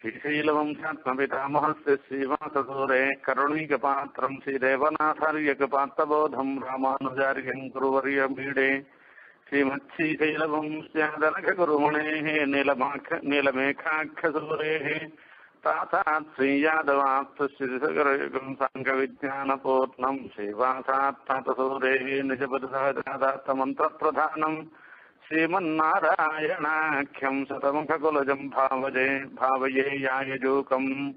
श्रीशैलवंशात्मपितामहस्य शिवासदूरे करुणीकपात्रम् श्रीरेवनाथार्यकपात्रबोधम् रामानुजार्यम् कुरुवर्यमीडे श्रीमच्छीशैलवंश्यादनखगुरुमणेः नीलमाख नीलमेखाख्यसूरेः तासात् श्रीयादवात्सशिरसकरयुगम् साङ्गविज्ञानपूर्णम् मंत्र निजपरिसहजादात्तमन्त्रप्रधानम् श्रीमन्नारायणाख्यम् शतमुखकुलजम् भावजे, भावये यायजूकम्।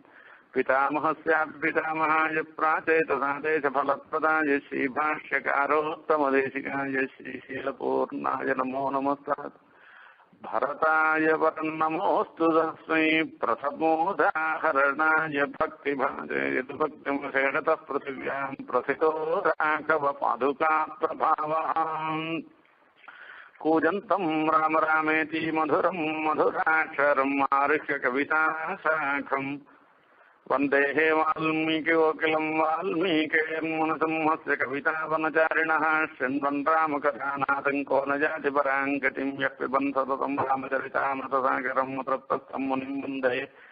पितामहस्यापितामहाय प्राचेतसादेशफलप्रदाय श्रीभाष्यकारोत्तमदेशिकाय श्रीशीलपूर्णाय नमो नमस्तः भरताय वरन्नमोऽस्तु तस्मै प्रथमोदाहरणाय भक्तिभाजे यद्भक्तिमषेणतः पृथिव्याम् प्रथितो राघवपादुका प्रभावः कूजन्तम् राम रामेति मधुरम् मधुराक्षरम् आरुह्य कविताशाखम् वन्देः वाल्मीकिकोकिलम् वाल्मीकेर्मुनसंहस्य कवितावनचारिणः शृण्वन् रामकथानाथम् को न जाति पराम् गतिम् यः पिबन् सततम् रामचरितामृतसागरम् तृप्तम् मुनिम् वंदे।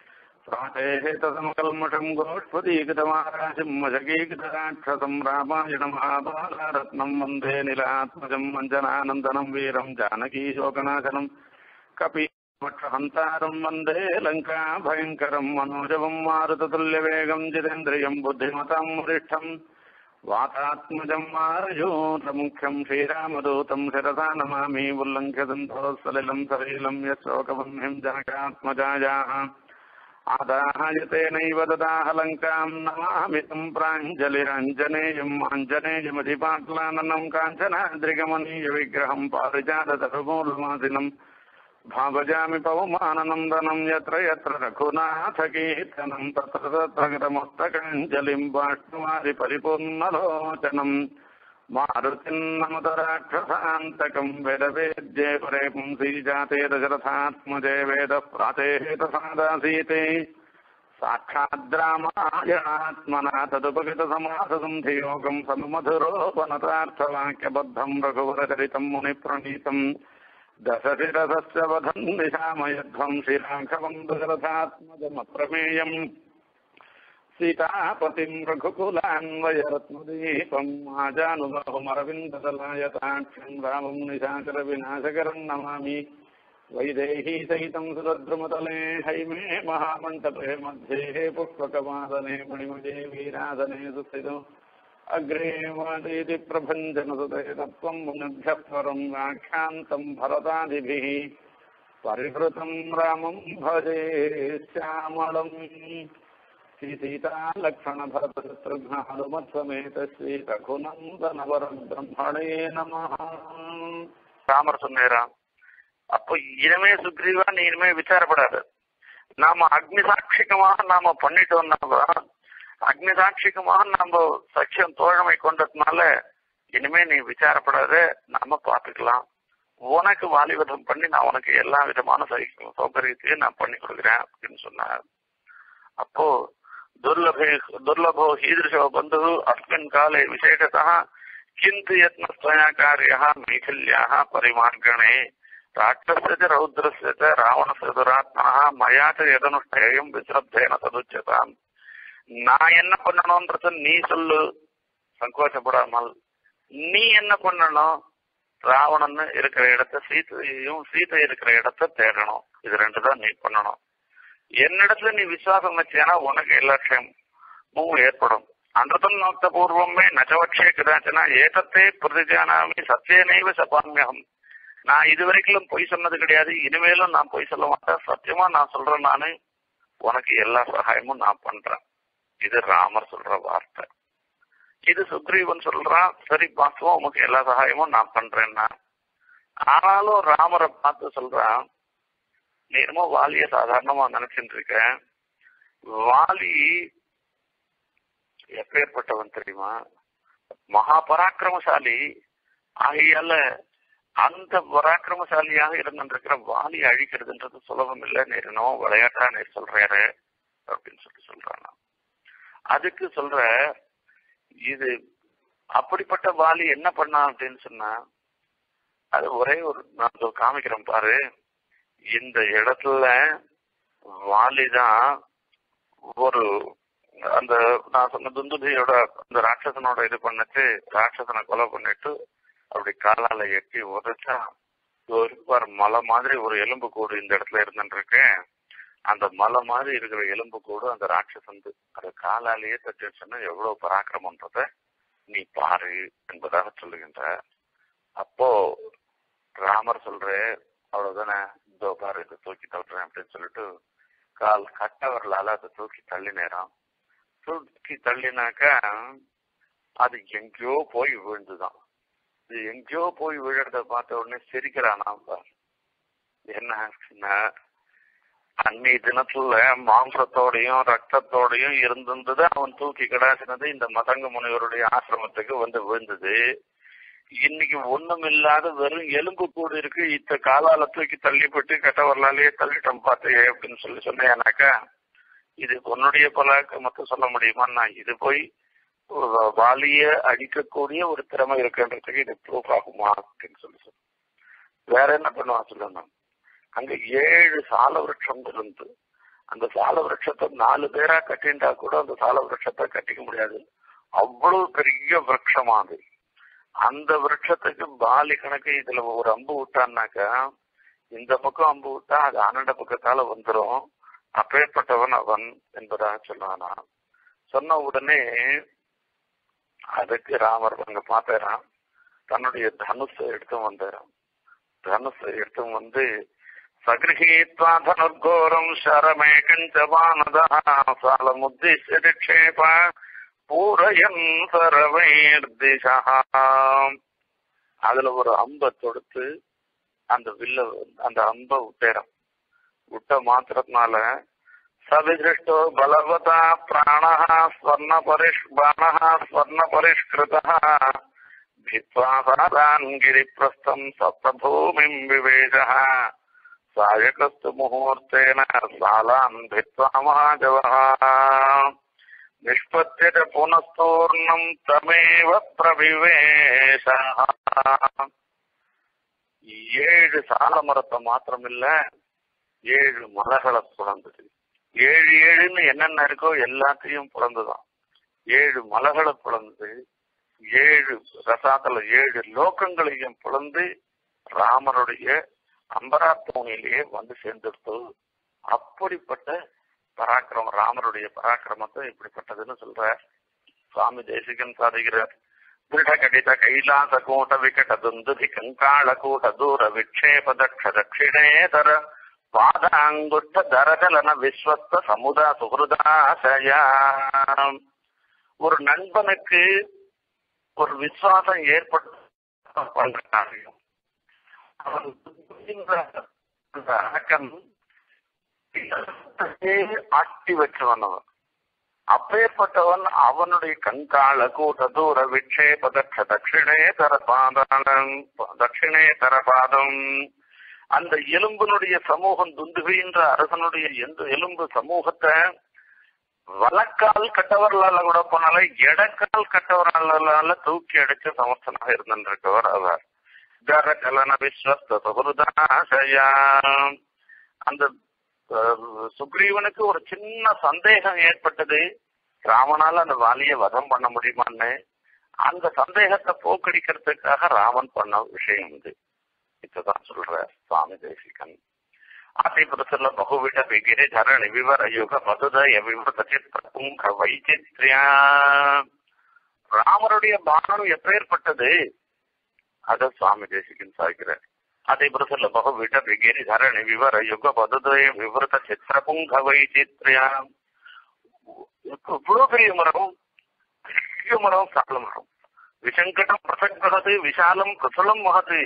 प्रातेः तदमकल्मषम् गोष्पदीकृतमाराशिम् मशकीकृतराक्षसम् रामायणमहाबालारत्नम् वन्दे निलात्मजम् मञ्जनानन्दनम् वीरम् जानकीशोकनाशनम् कपि वक्षहन्तारम् वन्दे लङ्का भयङ्करम् मनोजवम् मारुततुल्यवेगम् जितेन्द्रियम् बुद्धिमताम् वरिष्ठम् वातात्मजम् मारयूतमुख्यम् श्रीरामदूतम् शिरसा नमामि उल्लङ्घ्य सन्धोः सलीलम् यशोकवह्निम् जनकात्मजायाः आदाहयतेनैव ददाह लङ्काम् नमामि तम् प्राञ्जलिरञ्जनेयम् आञ्जनेयमधिपाट्लाननम् काञ्चनाद्रिगमनीयविग्रहम् पारिजाततरुमूलमासिनम् भावजामि पवमाननन्दनम् यत्र यत्र रघुनाथकीर्तनम् तत्र तत्र गतमस्तकाञ्जलिम् बाष्पवारि परिपूर्णलोचनम् मारुतिन्नमतराक्षसान्तकम् वेदवेद्ये परे पुंसीजाते दशरथात्मजे वेदः प्रातेहेतसादासीते। साक्षाद्रामायणात्मना तदुपकृतसमाससन्धियोगम् सनुमधुरोपनतार्थवाक्यबद्धम् रघुवरचरितम् मुनिप्रणीतम्। दशशिरसस्य वधम् निशामयध्वम् श्रीराघवम् दशरथात्मजमप्रमेयम्। सीतापतिम् रघुकुलान्वयरत्नदीपम् आजानुबाहुमरविन्ददलायताक्षम् रामम् निशाचरविनाशकरम् नमामि। वैदेही सहितम् सुरद्रुमतले हैमे महामण्डपे मध्ये पुष्पकवादने मणिमजे वीरासने सुस्थितो। अग्रे वादयति प्रभञ्जनसुते तत्त्वम् मुनिभ्यः परम् व्याख्यान्तम् भरतादिभिः। परिहृतम् रामम् भजे श्यामलम्। श्रीसीतालक्ष्मणभरतशत्रुघ्न हनुमत्समेत श्रीरघुनन्दनवरम् ब्रह्मणे நமः ராமர் சொன்னாராம் அப்போ இனிமே சுக்ரீவா நீ இனிமே விசாரப்படாது நாம அக்னி சாட்சிகமாக நாம பண்ணிட்டோம்னா அக்னி சாட்சிகமாக நம்ம சக்கியம் தோழமை கொண்டதுனால இனிமே நீ விசாரப்படாத நாம பாத்துக்கலாம் உனக்கு வாலிபதம் பண்ணி நான் உனக்கு எல்லா விதமான சௌகரியத்தையும் நான் பண்ணி கொடுக்குறேன் அப்படின்னு சொன்னார் அப்போ दुर्लभे दुर्लभो हीदृशो बन्धुः अस्मिन् काले विशेषतः किन्तु यत्नस्त्वया कार्यः मैथिल्याः परिमार्गणे राक्षस्य च रौद्रस्य च रावणस्य दुरात्मनः मया च यदनुष्ठेयम् विश्रद्धेन तदुच्यताम् நான் என்ன பண்ணணும்ன்றது நீ சொல்லு சங்கோச்சப்படாமல் நீ என்ன பண்ணணும் ராவணன் இருக்கிற இடத்த சீத்தையும் சீத்தை இருக்கிற இடத்த தேடணும் இது ரெண்டு தான் நீ பண்ணணும் என்னிடத்துல நீ விசுவாசம் வச்சியானா உனக்கு எல்லா க்ஷேமமும் ஏற்படும். அன்றதம் நோக்த பூர்வமே நஜவட்சே கதாச்சனா ஏதத்தே பிரதிஜானாமி சத்தியனைவ சபாமியகம். நான் இதுவரைக்கும் பொய் சொன்னது கிடையாது இனிமேலும் நான் பொய் சொல்ல மாட்டேன். சத்தியமா நான் சொல்றேன் நானு உனக்கு எல்லா சகாயமும் நான் பண்றேன். இது ராமர் சொல்ற வார்த்தை. இது சுக்ரீவன் சொல்றான் சரி வாஸ்தவம் உனக்கு எல்லா சகாயமும் நான் பண்றேன்னா. ஆனாலும் ராமரை பார்த்து சொல்றான் நீ என்னமோ வாலிய சாதாரணமா நினைச்சுட்டு இருக்க வாலி எப்பேற்பட்டவன் தெரியுமா? மகா பராக்கிரமசாலி ஆகையால அந்த பராக்கிரமசாலியாக இருந்திருக்கிற வாலி அழிக்கிறதுன்றது சுலபம் இல்லை. நீர் என்னவோ விளையாட்டா நீர் சொல்றாரு அப்படின்னு சொல்லி சொல்றான் அதுக்கு சொல்ற இது அப்படிப்பட்ட வாலி என்ன பண்ணான் அப்படின்னு சொன்னா அது ஒரே ஒரு நான் காமிக்கிறேன் பாரு. இந்த இடத்துல வாலிதான் ஒரு அந்த நான் சொன்ன துந்துபியோட அந்த ராட்சசனோட இது பண்ணிட்டு ராட்சசனை கொலை பண்ணிட்டு அப்படி காலால எட்டி உதைச்சா ஒரு பார் மலை மாதிரி ஒரு எலும்பு கூடு இந்த இடத்துல இருந்துருக்கேன் அந்த மலை மாதிரி இருக்கிற எலும்பு கூடு அந்த ராட்சசன் அது காலாலேயே தட்டிடுச்சுன்னா எவ்வளவு பராக்கிரமன்றத நீ பாரு என்பதாக சொல்லுகின்ற அப்போ ராமர் சொல்ற அவ்வளவுதானே? இதோ பாரு இதை தூக்கி தள்ளுறேன் அப்படின்னு சொல்லிட்டு கால் கட்ட வரலால அதை தூக்கி தள்ளி நேரம் தூக்கி தள்ளினாக்கா அது எங்கேயோ போய் விழுந்துதான். இது எங்கேயோ போய் விழுறத பார்த்த உடனே சிரிக்கிறானாம் பார். என்ன ஆச்சுன்னா அன்னை தினத்துல மாம்சத்தோடையும் ரத்தத்தோடையும் இருந்திருந்தது அவன் தூக்கி கிடாசினது இந்த மதங்க முனிவருடைய ஆசிரமத்துக்கு வந்து விழுந்தது. இன்னைக்கு ஒண்ணும் இல்லாத வெறும் எலும்பு கூடு இருக்கு. இத்த காலால தூக்கி தள்ளிப்பட்டு கெட்ட வரலாலேயே தள்ளிட்டோம் பார்த்தையே அப்படின்னு சொல்லி சொன்னேனாக்கா இது உன்னுடைய பலாக்க மட்டும் சொல்ல முடியுமா? இது போய் வாலிய அடிக்கக்கூடிய ஒரு திறமை இருக்குன்றதுக்கு இது ப்ரூஃப் ஆகுமா அப்படின்னு சொல்லி சொன்னேன். வேற என்ன பண்ணுவான் சொல்லணும் அங்க ஏழு சால விரட்சம் இருந்து அந்த சால விரட்சத்தை நாலு பேரா கட்டிண்டா கூட அந்த சால விரட்சத்தை கட்டிக்க முடியாது. அவ்வளவு பெரிய விரட்சமா அது அந்த விரட்சத்துக்கு பாலி கணக்கு இதுல ஒரு அம்பு விட்டான்னாக்கா இந்த பக்கம் அம்பு விட்டா அது அனண்ட பக்கத்தால வந்துடும் அப்பேற்பட்டவன் அவன் என்பதாக சொன்னானா சொன்ன உடனே அதுக்கு ராமர் அங்க பார்த்தாராம். தன்னுடைய தனுசை எடுத்து வந்தாராம். தனுசை எடுத்து வந்து சகிருஹீத்வா தனுர்கோரம் சரமேகஞ்சபானதா சாலமுத்திஷ்ய நிக்ஷேப பூரயன் சரவைர்திஷா அதுல ஒரு அம்பை தொடுத்து அந்த வில்ல அந்த அம்பை விட்டேரம் விட்ட மாத்திரத்தினால சவிதிருஷ்டோ பலவதா பிராண ஸ்வர்ண பரிஷ் பாண ஸ்வர்ண பரிஷ்கிருத भित्वासादान् गिरिप्रस्थम् सप्तभूमिम् विवेशः सायकस्तु मुहूर्तेन सालान् भित्त्वा महाजवः निष्पत्य च पुनस्तूर्णम् तमेव प्रविवेशः ஏழு சால மரத்தை மாத்திரமில்ல ஏழு மலைகளை பிறந்தது ஏழு ஏழுன்னு என்னென்ன இருக்கோ எல்லாத்தையும் பிறந்துதான் ஏழு மலைகளை பிறந்து ஏழு ரசாத்துல ஏழு லோகங்களையும் பிளந்து ராமருடைய அம்பராத்தோனிலேயே வந்து சேர்ந்துடுத்து அப்படிப்பட்ட பராக்கிரமம் ராமருடைய பராக்கிரமத்தை இப்படிப்பட்டதுன்னு சொல்ற சுவாமி தேசிகன் சாதிக்கிறார். திருட கடித கைலாச கூட்ட விகட துந்துதி கங்காள கூட்ட தூர விக்ஷேப தக்ஷ தட்சிணேதர பாதாங்குஷ்ட தரகலன விஸ்வஸ்த சமுதா சுகிருதாசயா ஒரு நண்பனுக்கு ஒரு விசுவாசம் ஏற்பட்டு பண்ற காரியம் அவன் அடக்கம் ஆட்டி வச்சவன் அப்பேற்பட்டவன் அவனுடைய கண்காள கூட்டதூர தூர தட்சிணே தரபாதம் தட்சிணே தரபாதம். அந்த எலும்பினுடைய சமூகம் துந்துகின்ற அரசனுடைய எந்த எலும்பு சமூகத்தை வலக்கால் கட்டவர்களால கூட போனால இடக்கால் கட்டவர்களால தூக்கி அடிச்ச சமஸ்தனாக இருந்திருக்கவர் அவர். ஜர கலன விஸ்வஸ்த அந்த சுக்ரீவனுக்கு ஒரு சின்ன சந்தேகம் ஏற்பட்டது. ராமனால அந்த வாலிய வதம் பண்ண முடியுமான்னு. அந்த சந்தேகத்தை போக்கடிக்கிறதுக்காக ராமன் பண்ண விஷயம் இது. இதுதான் சொல்ற சுவாமி தேசிகன். ஆதிபுரத்துல பகுவிட விகிரி தரணி விவர யுக மதுதய விவர வைச்சித்ரியா ராமருடைய பானம் எப்பேற்பட்டது? அத சுவாமி தேசிகன் சாகிறார் ஆதிபுரத்துல பகுவிட விகிரி விவர யுக மதுதய விவரத சித்திர புங்க இவ்வளவு பெரிய மரம் பெரிய மரம் சால மரம் விசங்கடம் பிரசங்கடது விஷாலம் பிரசுலம் மகது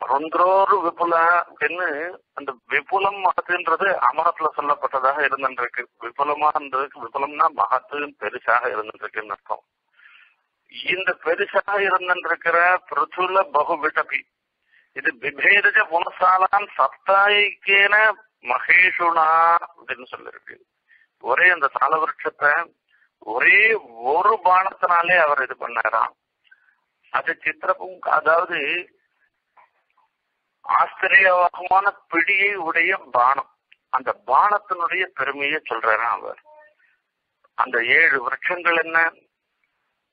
ருத்ரோரு விபுல அப்படின்னு அந்த விபுலம் மகத்துன்றது அமரத்துல சொல்லப்பட்டதாக இருந்துருக்கு விபுலமா இருந்ததுக்கு விபுலம்னா மகத்து பெருசாக இருந்துருக்குன்னு அர்த்தம் இந்த பெருசா இருந்திருக்கிற பிரசுல பகுவிடபி. இது விபேதஜ புனசாலாம் சப்தாயிக்கேன மகேஷுனா அப்படின்னு சொல்லிருக்கு. ஒரே அந்த சால விருட்சத்தை ஒரே ஒரு பானத்தினாலே அவர் இது பண்ணாராம். அது சித்திரப்பும் அதாவது ஆஸ்திரேயமான பிடியை உடைய பானம். அந்த பானத்தினுடைய பெருமையை சொல்றாராம் அவர். அந்த ஏழு வருஷங்கள் என்ன?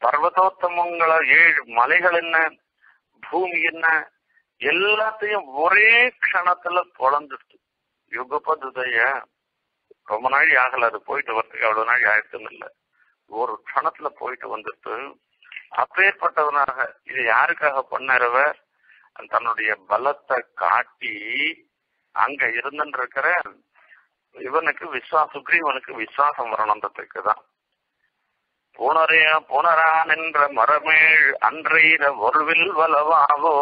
பர்வதோத்தமங்கள ஏழு மலைகள் என்ன? பூமி என்ன? எல்லாத்தையும் ஒரே க்ஷணத்துல பொழந்துட்டு யுகபதுதைய ரொம்ப நாள் ஆகல. அது போயிட்டு வர்றதுக்கு அவ்வளவு நாள் ஆயிடுச்சுன்னு இல்லை. ஒரு க்ஷணத்துல போயிட்டு வந்துட்டு அப்பேற்பட்டவனாக இது யாருக்காக பண்ணறவர்? தன்னுடைய பலத்தை காட்டி அங்க இருந்துருக்கிற இவனுக்கு விஸ்வாச சுக்ரீவனுக்கு விசுவாசம் வரணுன்றதுக்கு தான் புனரே புனரா நின்ற மரமேழ் அன்றையில ஒருவில் வலவாவோ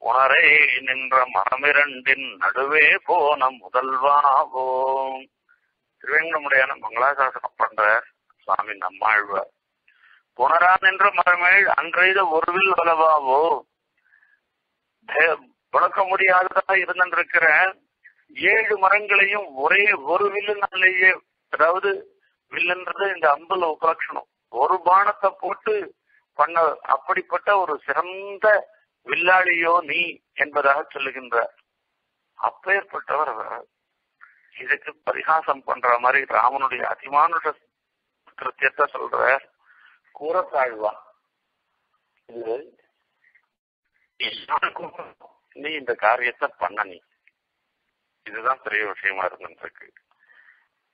புனரே நின்ற மரமிரண்டின் நடுவே போன முதல்வாவோ திருவேங்கடமுடையான மங்களாசாசனம் பண்ற சுவாமி நம்மாழ்வார். புனரா நின்ற மரமேழ் அன்றையில ஒருவில் வலவாவோ விளக்க முடியாததா இருந்திருக்கிற ஏழு மரங்களையும் ஒரே ஒரு வில்லுனாலேயே அதாவது வில்லுன்றது இந்த அம்புல உபலட்சணம். ஒரு பானத்தை போட்டு பண்ண அப்படிப்பட்ட ஒரு சிறந்த வில்லாளியோ நீ என்பதாக சொல்லுகின்றார். அப்பேற்பட்டவர் இதுக்கு பரிகாசம் பண்ற மாதிரி ராமனுடைய அதிமானுஷ கிருத்தியத்தை சொல்ற கூறத்தாழ்வா இது நீ இந்த காரியத்தை பண்ண நீ. இதுதான் பெரிய விஷயமா இருந்துருக்கு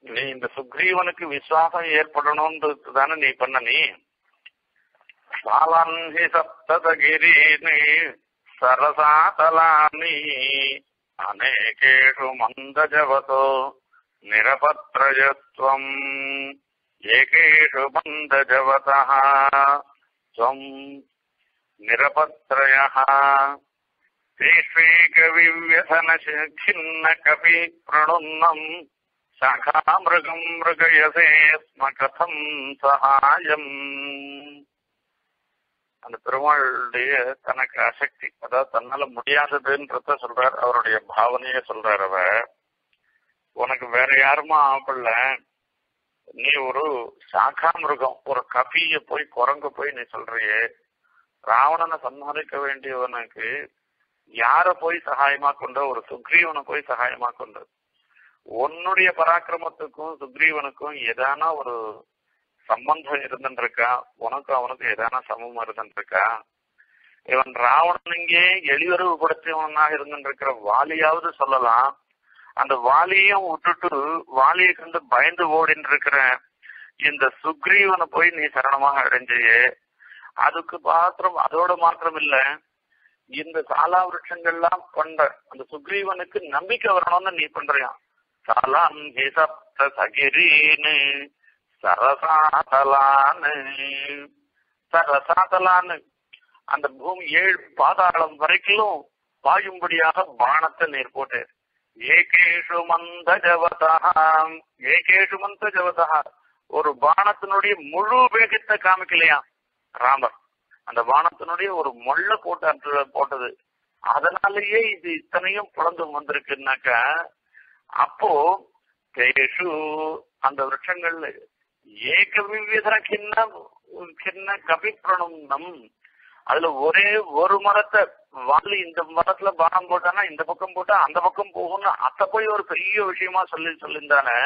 நீ இந்த சுக்ரீவனுக்கு விசுவாசம் ஏற்படணும்ன்றதுதானே நீ பண்ண நீ பாலந்தி சப்ததகிரீனி సరసాతలాని అనేకేషు మందజవతో నిరపత్రయత్వం. ఏకేషు మందజవత త్వం నిరపత్రయ. తేష్వేక వివ్యసన ఖిన్న కపి ప్రణున్నం शाखामृगम् मृगयसे स्म कथम् சகாயம் அந்த பெருமாளுடைய தனக்கு அசக்தி அதாவது தன்னால முடியாததுன்றத சொல்றார் அவருடைய பாவனைய சொல்றார் அவ உனக்கு வேற யாருமா ஆப்பிடல நீ ஒரு சாக்கா மிருகம் ஒரு கபிய போய் குரங்கு போய் நீ சொல்றியே ராவணனை சம்ஹரிக்க வேண்டியவனுக்கு யார போய் சகாயமா கொண்ட ஒரு சுக்ரீவனை போய் சகாயமா கொண்டு உன்னுடைய பராக்கிரமத்துக்கும் சுக்ரீவனுக்கும் ஏதானா ஒரு சம்பந்தம் இருந்துருக்கா உனக்கும் அவனுக்கும் ஏதானா சமூகம் இருந்துருக்கா இவன் ராவணன் இங்கே எளிவரவு இருந்துருக்கிற வாலியாவது சொல்லலாம். அந்த வாலியையும் விட்டுட்டு வாலியை கண்டு பயந்து ஓடின்னு இருக்கிற இந்த சுக்ரீவனை போய் நீ சரணமாக அடைஞ்சியே. அதுக்கு மாத்திரம் அதோட மாத்திரம் இல்ல இந்த சாலா விருட்சங்கள்லாம் கொண்ட அந்த சுக்ரீவனுக்கு நம்பிக்கை வரணும்னு நீ பண்றியா சப்த சகிரீனு சரசாதலான்னு சரசாதலான்னு அந்த பூமி ஏழு பாதாளம் வரைக்கும் பாயும்படியாக பானத்தை நீர் போட்டு ஏகேஷு மந்த ஜவதா ஏகேஷு மந்த ஜவதா. ஒரு பானத்தினுடைய முழு வேகத்தை காமிக்கலையா? ராமர். அந்த பானத்தினுடைய ஒரு மொள்ள போட்டு போட்டது. அதனாலேயே இது இத்தனையும் புலந்து வந்திருக்குன்னாக்கா அப்போ தேஷு அந்த விரட்சங்கள்ல ஏக விவித கிண்ண கிண்ண கபிப்பிரணம் அதுல ஒரே ஒரு மரத்தை வாலி இந்த மரத்துல பானம் போட்டானா இந்த பக்கம் போட்டா அந்த பக்கம் போகும்னு அத்த போய் ஒரு பெரிய விஷயமா சொல்லி சொல்லியிருந்தானே.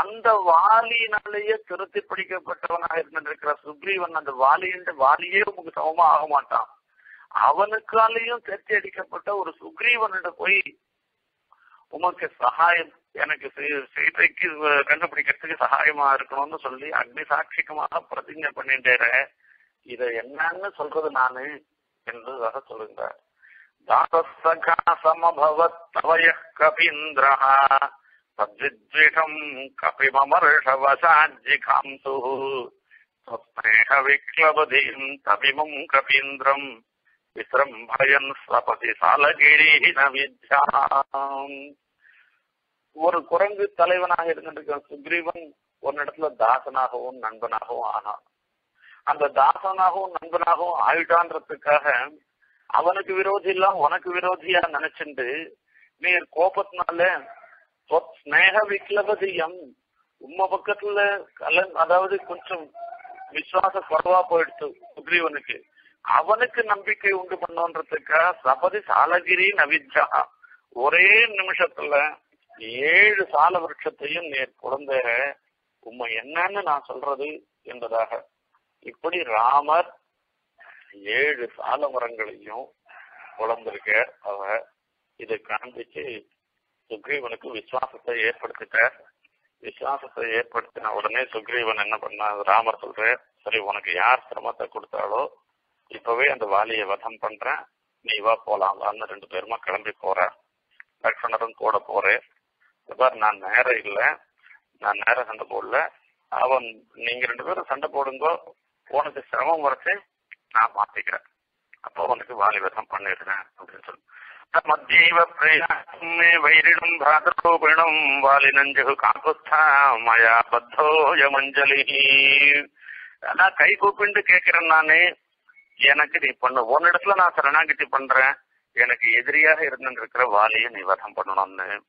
அந்த வாலியினாலேயே திருத்தி பிடிக்கப்பட்டவனாக இருந்திருக்கிற சுக்ரீவன் அந்த வாலியின் வாலியே உங்களுக்கு சமமா ஆக மாட்டான். அவனுக்காலேயும் திருத்தி அடிக்கப்பட்ட ஒரு சுக்ரீவனிட போய் உமக்கு சகாயம் எனக்கு சீதைக்கு கண்டுபிடிக்கிறதுக்கு சகாயமா இருக்கணும்னு சொல்லி அக்னி சாட்சிகமாக பிரதிஜை பண்ணிட்டேற இத என்னன்னு சொல்றது நானு என்றதாக சொல்லுங்க தாசகா சமபவத் தவய கபீந்திரஹா தத்வித்விஷம் கபிமமர்ஷவசாஜிகாம்சு ஸ்னேக விக்லபதீம் தபிமம் கபீந்திரம். விசிரம்பயன் சபதி சாலகிரீன வித்யாம் ஒரு குரங்கு தலைவனாக இருந்திருக்கிற சுக்ரீவன் ஒரு இடத்துல தாசனாகவும் நண்பனாகவும் ஆனான். அந்த தாசனாகவும் நண்பனாகவும் ஆயிட்டான்றதுக்காக அவனுக்கு விரோதி எல்லாம் உனக்கு விரோதியா நினைச்சுண்டு நீர் கோபத்தினால ஸ்னேக விக்லபதியம் உம்ம பக்கத்துல கலன் அதாவது கொஞ்சம் விசுவாச குறவா போயிடுச்சு சுக்ரீவனுக்கு. அவனுக்கு நம்பிக்கை உண்டு பண்ணோன்றதுக்காக சபதி சாலகிரி நவிஜா ஒரே நிமிஷத்துல ஏழு சால விருட்சத்தையும் நேர் உண்மை என்னன்னு நான் சொல்றது என்பதாக. இப்படி ராமர் ஏழு சால மரங்களையும் குழந்திருக்க அவ இதை காண்பிச்சு சுக்ரீவனுக்கு விசுவாசத்தை ஏற்படுத்திட்டார். விசுவாசத்தை ஏற்படுத்தின உடனே சுக்ரீவன் என்ன பண்ண ராமர் சொல்ற சரி உனக்கு யார் சிரமத்தை கொடுத்தாலோ இப்பவே அந்த வாலியை வதம் பண்றேன். நீ வா போலாம் வான்னு ரெண்டு பேருமா கிளம்பி போற லக்ஷ்மணரும் கூட போறேன். பார் நான் நேரம் இல்லை. நான் நேரம் சண்டை போடல. அவன் நீங்க ரெண்டு பேரும் சண்டை போடுங்கோ. உனக்கு சிரமம் வரச்சு நான் மாத்திக்கிறேன். அப்போ உனக்கு வாலி வதம் பண்ணிடுறேன் அப்படின்னு சொல்லி. மத்தீவ பிரயாமே வைரிடம் பிராதரூபிணம் வாலினஞ்சு காக்குஸ்தா மயா பத்தோயமஞ்சலி அதான் கை கூப்பிண்டு கேட்கிறேன் நானே. எனக்கு நீ பண்ணு. உன்னிடத்துல நான் சரணாகிட்டி பண்றேன். எனக்கு எதிரியாக இருந்திருக்கிற வாலியை நீ வதம் பண்ணணும்னு.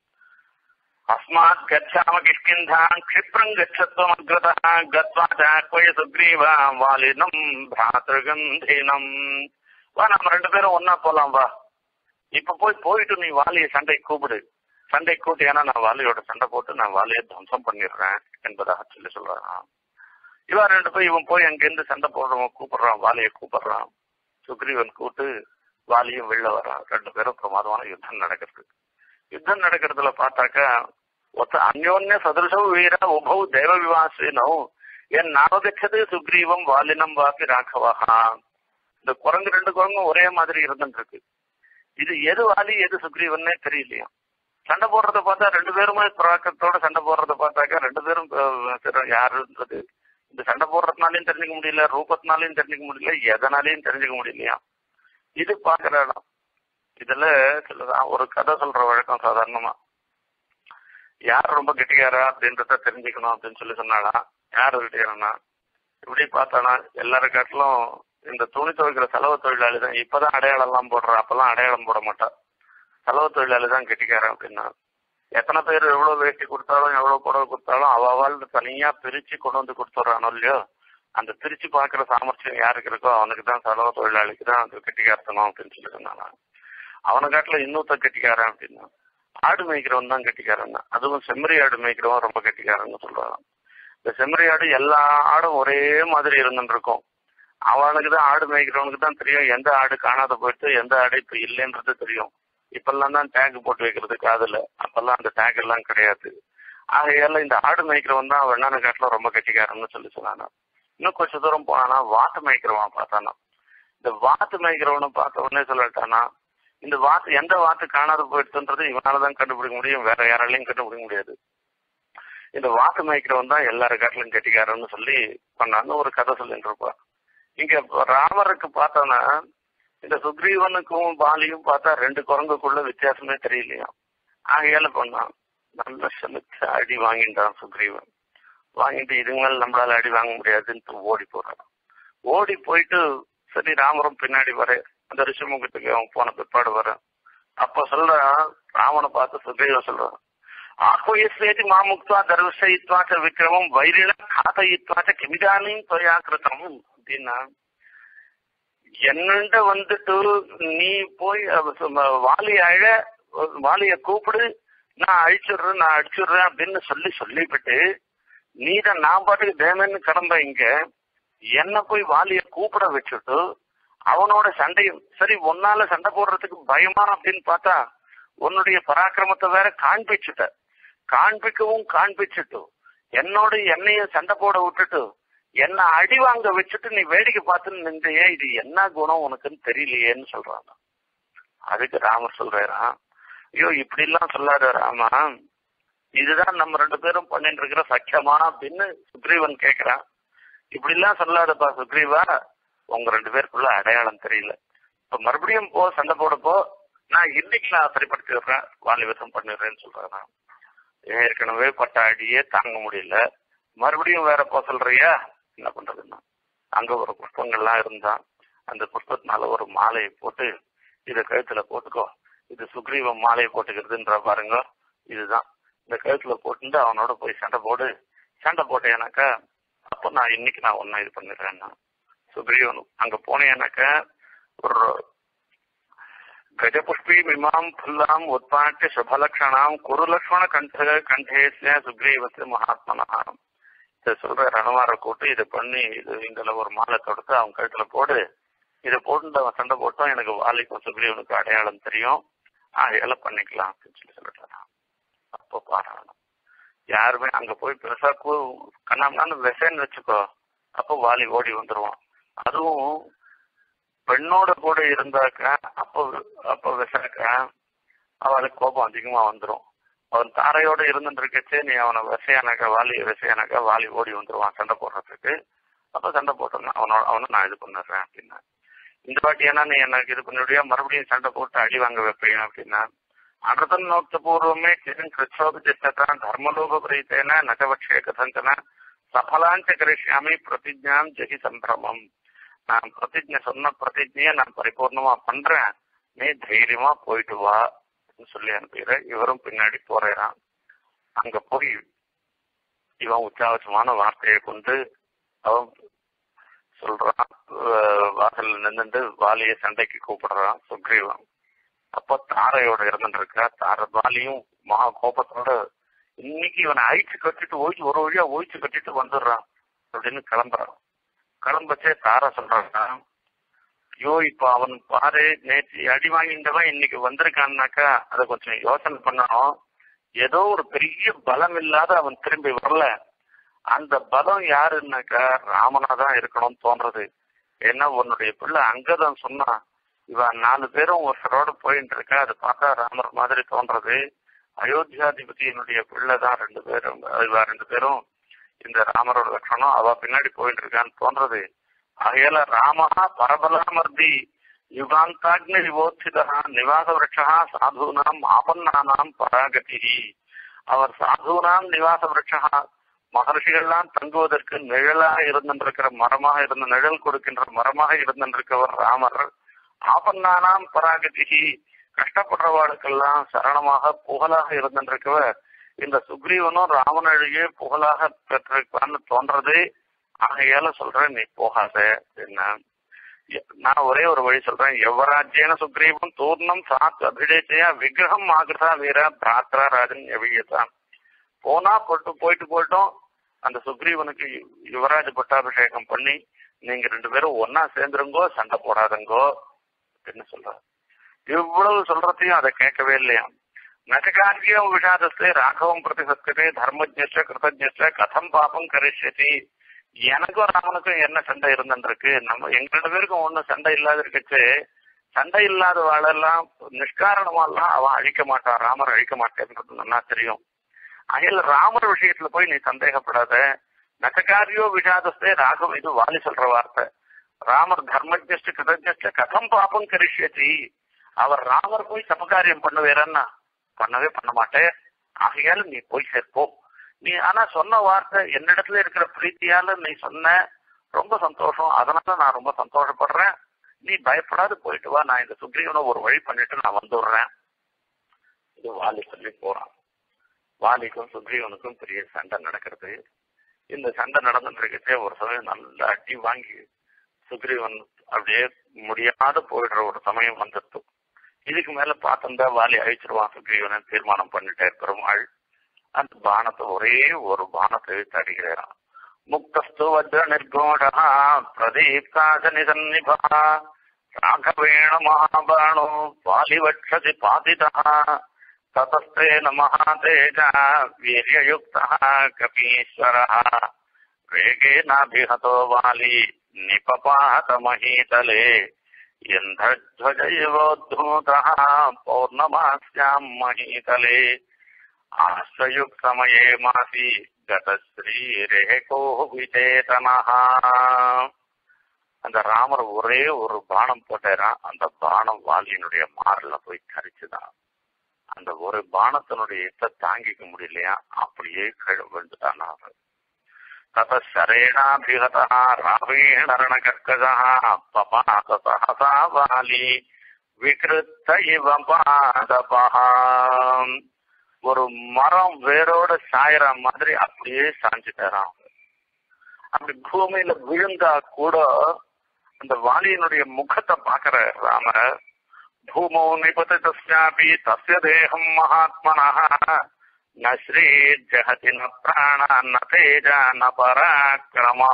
அஸ்மாத் கச்சாம கிஷ்கிந்தாம் க்ஷிப்ரம் கச்சத்துவம் அக்ரதா கத்வா சாக்வய சுக்ரீவா வாலினம் பிராத்ருகந்தினம் வா நம்ம ரெண்டு பேரும் ஒன்னா போலாம் வா. இப்ப போய் போயிட்டு நீ வாலியை சண்டை கூப்பிடு. சண்டை கூட்டி ஏன்னா நான் வாலியோட சண்டை போட்டு நான் வாலியை துவம்சம் பண்ணிடுறேன் என்பதாக சொல்லி சொல்றான் இவன் ரெண்டு போய் இவன் போய் அங்கிருந்து சண்டை போடுறவன் கூப்பிடுறான் வாலியை கூப்பிடுறான். சுக்ரீவன் கூட்டு வாலியும் வெளில வரான் ரெண்டு பேரும் பிரமாதமான யுத்தம் நடக்கிறது. யுத்தம் நடக்கிறதுல பார்த்தாக்கா ஒத்த அந்யோன்ய சதுருஷம் வீர உபவு தேவ விவாசினோ என் நாவகச்சது சுக்ரீவம் வாலினம் வாப்பி ராகவஹா. இந்த குரங்கு ரெண்டு குரங்கும் ஒரே மாதிரி இருந்துட்டு இருக்கு இது எது வாலி எது சுக்ரீவன்னே தெரியலையா? சண்டை போடுறத பார்த்தா ரெண்டு பேருமே பிராக்கத்தோட சண்டை போடுறத பார்த்தாக்கா ரெண்டு பேரும் யாருன்றது இந்த சண்டை போடுறதுனாலையும் தெரிஞ்சுக்க முடியல ரூபத்தினாலையும் தெரிஞ்சுக்க முடியல எதனாலையும் தெரிஞ்சுக்க முடியலையா? இது பாக்குற இடம். இதுல சிலதான் ஒரு கதை சொல்ற வழக்கம் சாதாரணமா. யார் ரொம்ப கெட்டிக்காரா அப்படின்றத தெரிஞ்சுக்கணும் அப்படின்னு சொல்லி சொன்னாடா யார் கெட்டிக்காரனா இப்படி பார்த்தானா? எல்லாரும் காட்டிலும் இந்த துணி துவைக்கிற செலவு தொழிலாளி தான் இப்பதான் அடையாளம் எல்லாம் போடுற. அப்பெல்லாம் அடையாளம் போட மாட்டான் செலவு தொழிலாளி தான் கெட்டிக்காரன் அப்படின்னா. எத்தனை பேர் எவ்வளவு வேட்டி கொடுத்தாலும் எவ்வளவு புடவை கொடுத்தாலும் அவள் தனியா பிரிச்சு கொண்டு வந்து கொடுத்துட்றானோ இல்லையோ அந்த பிரிச்சு பாக்குற சாமர்த்தியம் யாருக்கு இருக்கோ அவனுக்கு தான் செலவு தொழிலாளிக்கு தான் அந்த கெட்டிக்காரத்தனம் அப்படின்னு சொல்லியிருந்தானா சொன்னானா அவனை காட்டுல இன்னொருத்த கெட்டிக்காரன் அப்படின்னா ஆடு மேய்க்கிறவன் தான் கெட்டிக்காரன் அதுவும் செம்மறி ஆடு மேய்க்கிறவன் ரொம்ப கெட்டிக்காரன்னு சொல்றான் இந்த செம்மறி ஆடு எல்லா ஆடும் ஒரே மாதிரி இருந்துட்டு இருக்கும் அவனுக்கு தான் ஆடு மேய்க்கிறவனுக்கு தான் தெரியும் எந்த ஆடு காணாத போயிட்டு எந்த ஆடு இப்ப இல்லைன்றது தெரியும். இப்பெல்லாம் தான் டேக் போட்டு வைக்கிறது காதுல. அப்பெல்லாம் அந்த டேக் எல்லாம் கிடையாது. ஆகையால இந்த ஆடு மேய்க்கிறவன் தான் வெண்ணான காட்டுல ரொம்ப கட்டிக்காரன்னு சொல்லி சொன்னானா. இன்னும் கொஞ்ச தூரம் போனானா வாத்து மேய்க்கிறவன் பார்த்தானா. இந்த வாத்து மேய்க்கிறவனை பார்த்த உடனே சொல்லிட்டானா இந்த வாத்து எந்த வாத்து காணாத போயிடுச்சுன்றது இவனாலதான் கண்டுபிடிக்க முடியும் வேற யாராலையும் கண்டுபிடிக்க முடியாது. இந்த வாத்து மேய்க்கிறவன் தான் எல்லாரு காட்டிலும் கட்டிக்காரன்னு சொல்லி பண்ணான்னு ஒரு கதை சொல்லிட்டு இருப்பான். இங்க ராமருக்கு பார்த்தோன்னா இந்த சுக்ரீவனுக்கும் பாலியும் பார்த்தா ரெண்டு குரங்குக்குள்ள வித்தியாசமே தெரியலையா? ஆகையால பண்ணான் நல்ல சமைச்ச அடி வாங்கிட்டான் சுக்ரீவன். வாங்கிட்டு இதுக்கு நம்மளால அடி வாங்க முடியாதுன்னு ஓடி போறான். ஓடி போயிட்டு சரி ராமரும் பின்னாடி வர அந்த ரிஷிமுகத்துக்கு அவன் போன பிற்பாடு வர. அப்ப சொல்றான் ராமனை பார்த்து சுக்ரீவன் சொல்றான் ஆஹ்வயஸ்வேதி மாமுக்துவா தர்வசயித்வாச்ச விக்ரமம் வைரிண காத்தயித்வாச்ச கிமிதானியும் தொயாக்கிருத்தம் அப்படின்னா என்னண்ட வந்துட்டு நீ போய் வாலி அழ வாலிய கூப்பிடு நான் அழிச்சிடுறேன் நான் அடிச்சிடுறேன் அப்படின்னு சொல்லி சொல்லிவிட்டு நீ தான் நான் பாட்டுக்கு தேமன்னு கிளம்ப இங்க. என்ன போய் வாலிய கூப்பிட வச்சுட்டு அவனோட சண்டையும் சரி உன்னால சண்டை போடுறதுக்கு பயமா அப்படின்னு பார்த்தா உன்னுடைய பராக்கிரமத்தை வேற காண்பிச்சுட்ட. காண்பிக்கவும் காண்பிச்சுட்டு என்னோட என்னையும் சண்டை போட விட்டுட்டு என்ன அடி வாங்க வச்சுட்டு நீ வேடிக்கை பார்த்துன்னு நின்றையே இது என்ன குணம் உனக்குன்னு தெரியலையேன்னு சொல்றாங்க அதுக்கு ராமர் சொல்றாராம் ஐயோ இப்படி எல்லாம் சொல்லாத ராமா இதுதான் நம்ம ரெண்டு பேரும் பண்ணிட்டு இருக்கிற சக்கியமா அப்படின்னு சுக்ரீவன் கேக்குறான். இப்படி எல்லாம் சொல்லாதப்பா சுக்ரீவா உங்க ரெண்டு பேருக்குள்ள அடையாளம் தெரியல. இப்ப மறுபடியும் போ சண்டை போடப்போ நான் இன்னைக்கு நான் சரிப்படுத்தி விடுறேன் வாலிபத்தம் பண்ணிடுறேன்னு சொல்றேன் ஏற்கனவே பட்ட அடியே தாங்க முடியல. மறுபடியும் வேற போ சொல்றியா? என்ன பண்றதுன்னா அங்க ஒரு புஷ்பங்கள்லாம் இருந்தா அந்த புஷ்பத்தினால ஒரு மாலையை போட்டு இத கழுத்துல போட்டுக்கோ. இது சுக்ரீவம் மாலையை போட்டுக்கிறதுன்ற பாருங்க. இதுதான். இந்த கழுத்துல போட்டு அவனோட போய் சண்டை போடு. சண்டை போட்டேனாக்கா அப்போ நான் இன்னைக்கு நான் ஒன்னும் இது பண்ணிடுறேன்னா சுக்ரீவன் அங்க போனேனாக்க ஒரு கஜபுஷ்பி மிமாம் புல்லாம் உத்பாட்டிய சுபலக்ஷணாம் குரு லக்ஷ்மண கண்ட கண்டேசிய சுக்ரீவத்து மகாத்மனா இதை சொல்ற ரணவார கூட்டு இதை பண்ணி இது எங்களை ஒரு மாலை தொடுத்து அவன் கழுத்துல போடு. இதை போட்டு அவன் சண்டை போட்டோம் எனக்கு வாலிக்கும் சுக்ரீவனுக்கு அடையாளம் தெரியும். ஆகையால பண்ணிக்கலாம் அப்படின்னு சொல்லி சொல்லிட்டான் அப்போ பாராளம் யாருமே அங்க போய் பெருசா கூ கண்ணாமண்ணு விசைன்னு வச்சுக்கோ. அப்போ வாலி ஓடி வந்துருவான். அதுவும் பெண்ணோட கூட இருந்தாக்க அப்போ அப்போ விசாக்க அவளுக்கு கோபம் அதிகமா வந்துடும் அவன் தாரையோட இருந்துட்டு இருக்கச்சே நீ அவனை விசையானாக்க வாலி விசையானாக்க வாலி ஓடி வந்துருவான் சண்டை போடுறதுக்கு. அப்ப சண்டை போட்டோம் அவனோட அவனை நான் இது பண்ணிடுறேன் அப்படின்னா. இந்த வாட்டி ஏன்னா நீ எனக்கு இது பண்ணிவிடியா மறுபடியும் சண்டை போட்டு அடி வாங்க வைப்பேன் அப்படின்னா அனர்த்தம் நோக்க பூர்வமே கிரன் கிருச்சோபதிஷ்டதான் தர்மலோக பிரீத்தேன நகவக்ஷே கதஞ்சன சபலாஞ்ச கரிஷ்யாமி பிரதிஜாம் ஜெகி சம்பிரமம் நான் பிரதிஜை சொன்ன பிரதிஜையை நான் பரிபூர்ணமா பண்றேன். நீ தைரியமா போயிட்டு வா. சொல்லி அனுப்பிடுற இவரும் பின்னாடி போறான் அங்க போய் இவன் உச்சாவசமான வார்த்தையை கொண்டு அவன் சொல்றான் வாசல்ல நின்றுட்டு வாலிய சண்டைக்கு கூப்பிடுறான் சுக்ரீவன். அப்ப தாரையோட இருந்துட்டு இருக்கா? தார வாலியும் மகா கோபத்தோட இன்னைக்கு இவனை அழிச்சு கட்டிட்டு ஓய்ச்சி ஒரு வழியா ஓய்ச்சி கட்டிட்டு வந்துடுறான் அப்படின்னு கிளம்புறான். கிளம்பச்சே தார சொல்றான் ஐயோ இப்ப அவன் பாரு நேற்று அடி வாங்கிட்டவன் இன்னைக்கு வந்திருக்கான்னாக்கா அதை கொஞ்சம் யோசனை பண்ணணும். ஏதோ ஒரு பெரிய பலம் இல்லாத அவன் திரும்பி வரல. அந்த பலம் யாருன்னாக்கா ராமனா தான் இருக்கணும்னு தோன்றது. ஏன்னா உன்னுடைய பிள்ளை அங்கதான் சொன்னா இவன் நாலு பேரும் ஒருத்தரோட போயிட்டு இருக்கா அது பார்த்தா ராமர் மாதிரி தோன்றது. அயோத்தியாதிபதியினுடைய பிள்ளை தான் ரெண்டு பேரும் இவ ரெண்டு பேரும் இந்த ராமரோட லட்சணம் அவ பின்னாடி போயிட்டு இருக்கான்னு தோன்றது. ஆகையால ராமஹா பரபலாமர்தி யுகாந்தாக்னி விபோத்திதா நிவாச விரட்சா சாதுனாம் ஆபன்னானாம் பராகதி அவர் சாதுனாம் நிவாச விரட்சா மகர்ஷிகள்லாம் தங்குவதற்கு நிழலாக இருந்திருக்கிற மரமாக இருந்த நிழல் கொடுக்கின்ற மரமாக இருந்திருக்கவர் ராமர். ஆபன்னானாம் பராகதி கஷ்டப்படுறவாளுக்கெல்லாம் சரணமாக புகழாக இருந்திருக்கவர் இந்த சுக்ரீவனும் ராமனழியே புகழாக பெற்றிருக்கான்னு தோன்றதே ஆகையால சொல்றேன் நீ போகாத என்ன? நான் ஒரே ஒரு வழி சொல்றேன் எவராஜ்யன சுக்ரீவம் தூர்ணம் சாத் அபிடேச்சையா விக்கிரகம் ஆகிருதா வீரா பிராத்ரா ராஜன் எவியதான் போனா போட்டு போயிட்டு போயிட்டோம். அந்த சுக்ரீவனுக்கு யுவராஜ பட்டாபிஷேகம் பண்ணி நீங்க ரெண்டு பேரும் ஒன்னா சேர்ந்துருங்கோ சண்டை போடாதங்கோ அப்படின்னு சொல்றாரு இவ்வளவு சொல்றதையும் அதை கேட்கவே இல்லையா? நககாரியம் விஷாதஸ்தே ராகவம் பிரதி சத்கதே தர்மஜ்ஞ கிருதஜ்ஞ கதம் பாபம் கரிஷதி எனக்கும் ராமனுக்கும் என்ன சண்டை இருந்துருக்கு நம்ம எங்க ரெண்டு பேருக்கும் ஒண்ணும் சண்டை இல்லாத இருக்குச்சு சண்டை இல்லாத வாழெல்லாம் நிஷ்காரணமாலாம் அவன் அழிக்க மாட்டான் ராமர் அழிக்க மாட்டேன்றது நல்லா தெரியும். அயல் ராமர் விஷயத்துல போய் நீ சந்தேகப்படாத. நசகாரியோ விஷாதஸ்தே ராகம் இது வாலி சொல்ற வார்த்தை. ராமர் தர்மஜஸ்ட் கிருதஜஸ்ட கதம் பாபம் கரிஷ்யதி. அவர் ராமர் போய் சமகாரியம் பண்ணுவேறன்னா பண்ணவே பண்ண மாட்டேன் ஆகையால நீ போய் சேர்ப்போ நீ ஆனா சொன்ன வார்த்தை என்னிடத்துல இருக்கிற பிரீத்தியால நீ சொன்ன ரொம்ப சந்தோஷம். அதனால நான் ரொம்ப சந்தோஷப்படுறேன். நீ பயப்படாது போயிட்டு வா. நான் இந்த சுக்ரீவனை ஒரு வழி பண்ணிட்டு நான் வந்துடுறேன். இது வாலி சொல்லி போறான். வாலிக்கும் சுக்ரீவனுக்கும் பெரிய சண்டை நடக்கிறது. இந்த சண்டை நடந்துட்டு ஒரு சமயம் நல்ல அடி வாங்கி சுக்ரீவன் அப்படியே முடியாத போயிடுற ஒரு சமயம் வந்துட்டு. இதுக்கு மேல பார்த்தா வாலி அழிச்சிருவான் சுக்ரீவனை தீர்மானம் பண்ணிட்டார் பெருமாள் ಅಂತ ಬಾಣತ ஒரே ஒரு ಬಾಣத்தை தடுகிறான் ಮುಕ್ತಸ್ತು ವಜ್ರ ನಿರ್ಘೋಷ ಪ್ರದೀಪ್ತಾಚ ನಿಸನ್ನಿಭ ರಾಘವೇಣ ಮಹಾಬಾಣೋ ಪಾಲಿವಕ್ಷಸಿ ಪಾತಿತ ತತಸ್ತ್ರೇನ ಮಹಾತೇಜ ವೀರ್ಯಯುಕ್ತ ಕಪೀಶ್ವರ ವೇಗೇನಾಭಿಹತೋ ವಾಲಿ ನಿಪಪಾತ ಮಹೀತಲೆ ಇಂದ್ರಧ್ವಜ ಇವೋದ್ಧೂತ ಪೌರ್ಣಮಾಸ್ಯಾಂ ಮಹೀತಲೆ आश्रयुक्तमये मासि गतश्रीरेको विचेतनः அந்த ராமர் ஒரே ஒரு பானம் போட்டாராம் அந்த பானம் வாலியினுடைய மாறல போய் கரிச்சுதான் அந்த ஒரு பானத்தினுடைய இத்த தாங்கிக்க முடியலையா அப்படியே கழ விழுந்துட்டான் அவர் ततः शरेणाभिहतः रामेण रणकर्कशः पपात सहसा वाली விகிருத்த இவ பாதபः ஒரு மரம் வேரோட சாயற மாதிரி அப்படியே சாஞ்சிட்டாராம். அப்படி பூமியில விழுந்தா கூட அந்த வாலியினுடைய முகத்தை பாக்குற ராமர் பூமோ நிபதி தஸ்யாபி தஸ்ய தேகம் மகாத்மனா ந ஸ்ரீ ஜெகதி ந பிராண ந தேஜ ந பராக்கிரமா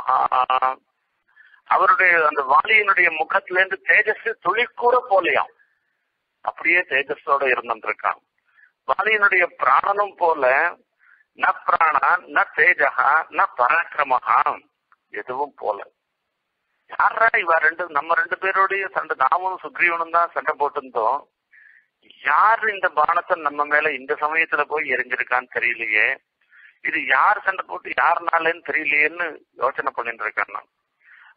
அவருடைய அந்த வாலியினுடைய முகத்துல இருந்து தேஜஸ் துளி கூட போலையாம். அப்படியே தேஜஸோட இருந்திருக்கான். வாலியினுடைய பிராணனும் போல ந பிராணா ந தேஜகா ந பராக்கிரமகா எதுவும் போல. யாரா இவ ரெண்டு நம்ம ரெண்டு பேருடைய சண்டை நாமும் சுக்ரீவனும் தான் சண்டை போட்டிருந்தோம். யார் இந்த பானத்தை நம்ம மேல இந்த சமயத்துல போய் எரிஞ்சிருக்கான்னு தெரியலையே. இது யார் சண்டை போட்டு யாருனாலன்னு தெரியலையேன்னு யோசனை பண்ணிட்டு இருக்கேன் நான்.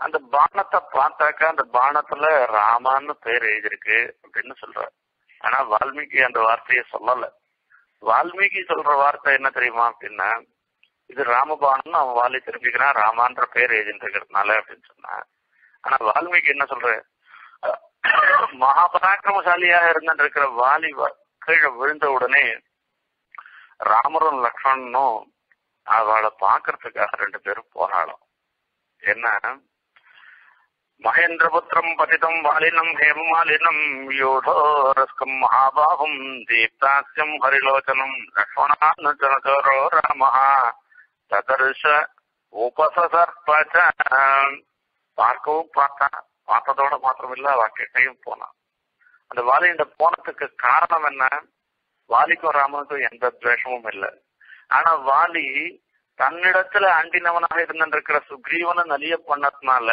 அந்த பானத்தை பார்த்தாக்கா அந்த பானத்துல ராமான்னு பேர் எழுதியிருக்கு அப்படின்னு சொல்ற ஆனா வால்மீகி அந்த வார்த்தையை சொல்லலை. வால்மீகி சொல்ற வார்த்தை என்ன தெரியுமா அப்படின்னா இது ராமபானு அவன் வாலி திரும்பிக்கிறான் ராமான்ற பேர் எழுதிட்டு இருக்கிறதுனால அப்படின்னு சொன்னான் ஆனா வால்மீகி என்ன சொல்ற? மகாபராக்கிரமசாலியாக இருந்துட்டு இருக்கிற வாலி கீழே விழுந்த உடனே ராமரும் லக்ஷ்மணனும் அவளை பாக்குறதுக்காக ரெண்டு பேரும் போராடும் என்ன? மகேந்திரபுத்திரம் பதிதம் வாலினம் ஹேமமாலினம் யோதோரஸ்கம் மகாபாகும் தீப்தாஸ்யம் ஹரிலோச்சனம் லக்ஷ்மணானுச்சனச்சோரோ ராம ததர்ஷ உபசர்பச்ச பார்க்கவும் பார்த்தா பார்த்ததோட மாத்திரமில்ல அவ கிட்டையும் போனான் அந்த வாலியின் போனதுக்கு காரணம் என்ன? வாலிக்கும் ராமனுக்கும் எந்த துவேஷமும் இல்லை. ஆனா வாலி தன்னிடத்துல அண்டினவனாக இருந்திருக்கிற சுக்ரீவனை நலிய பண்ணதுனால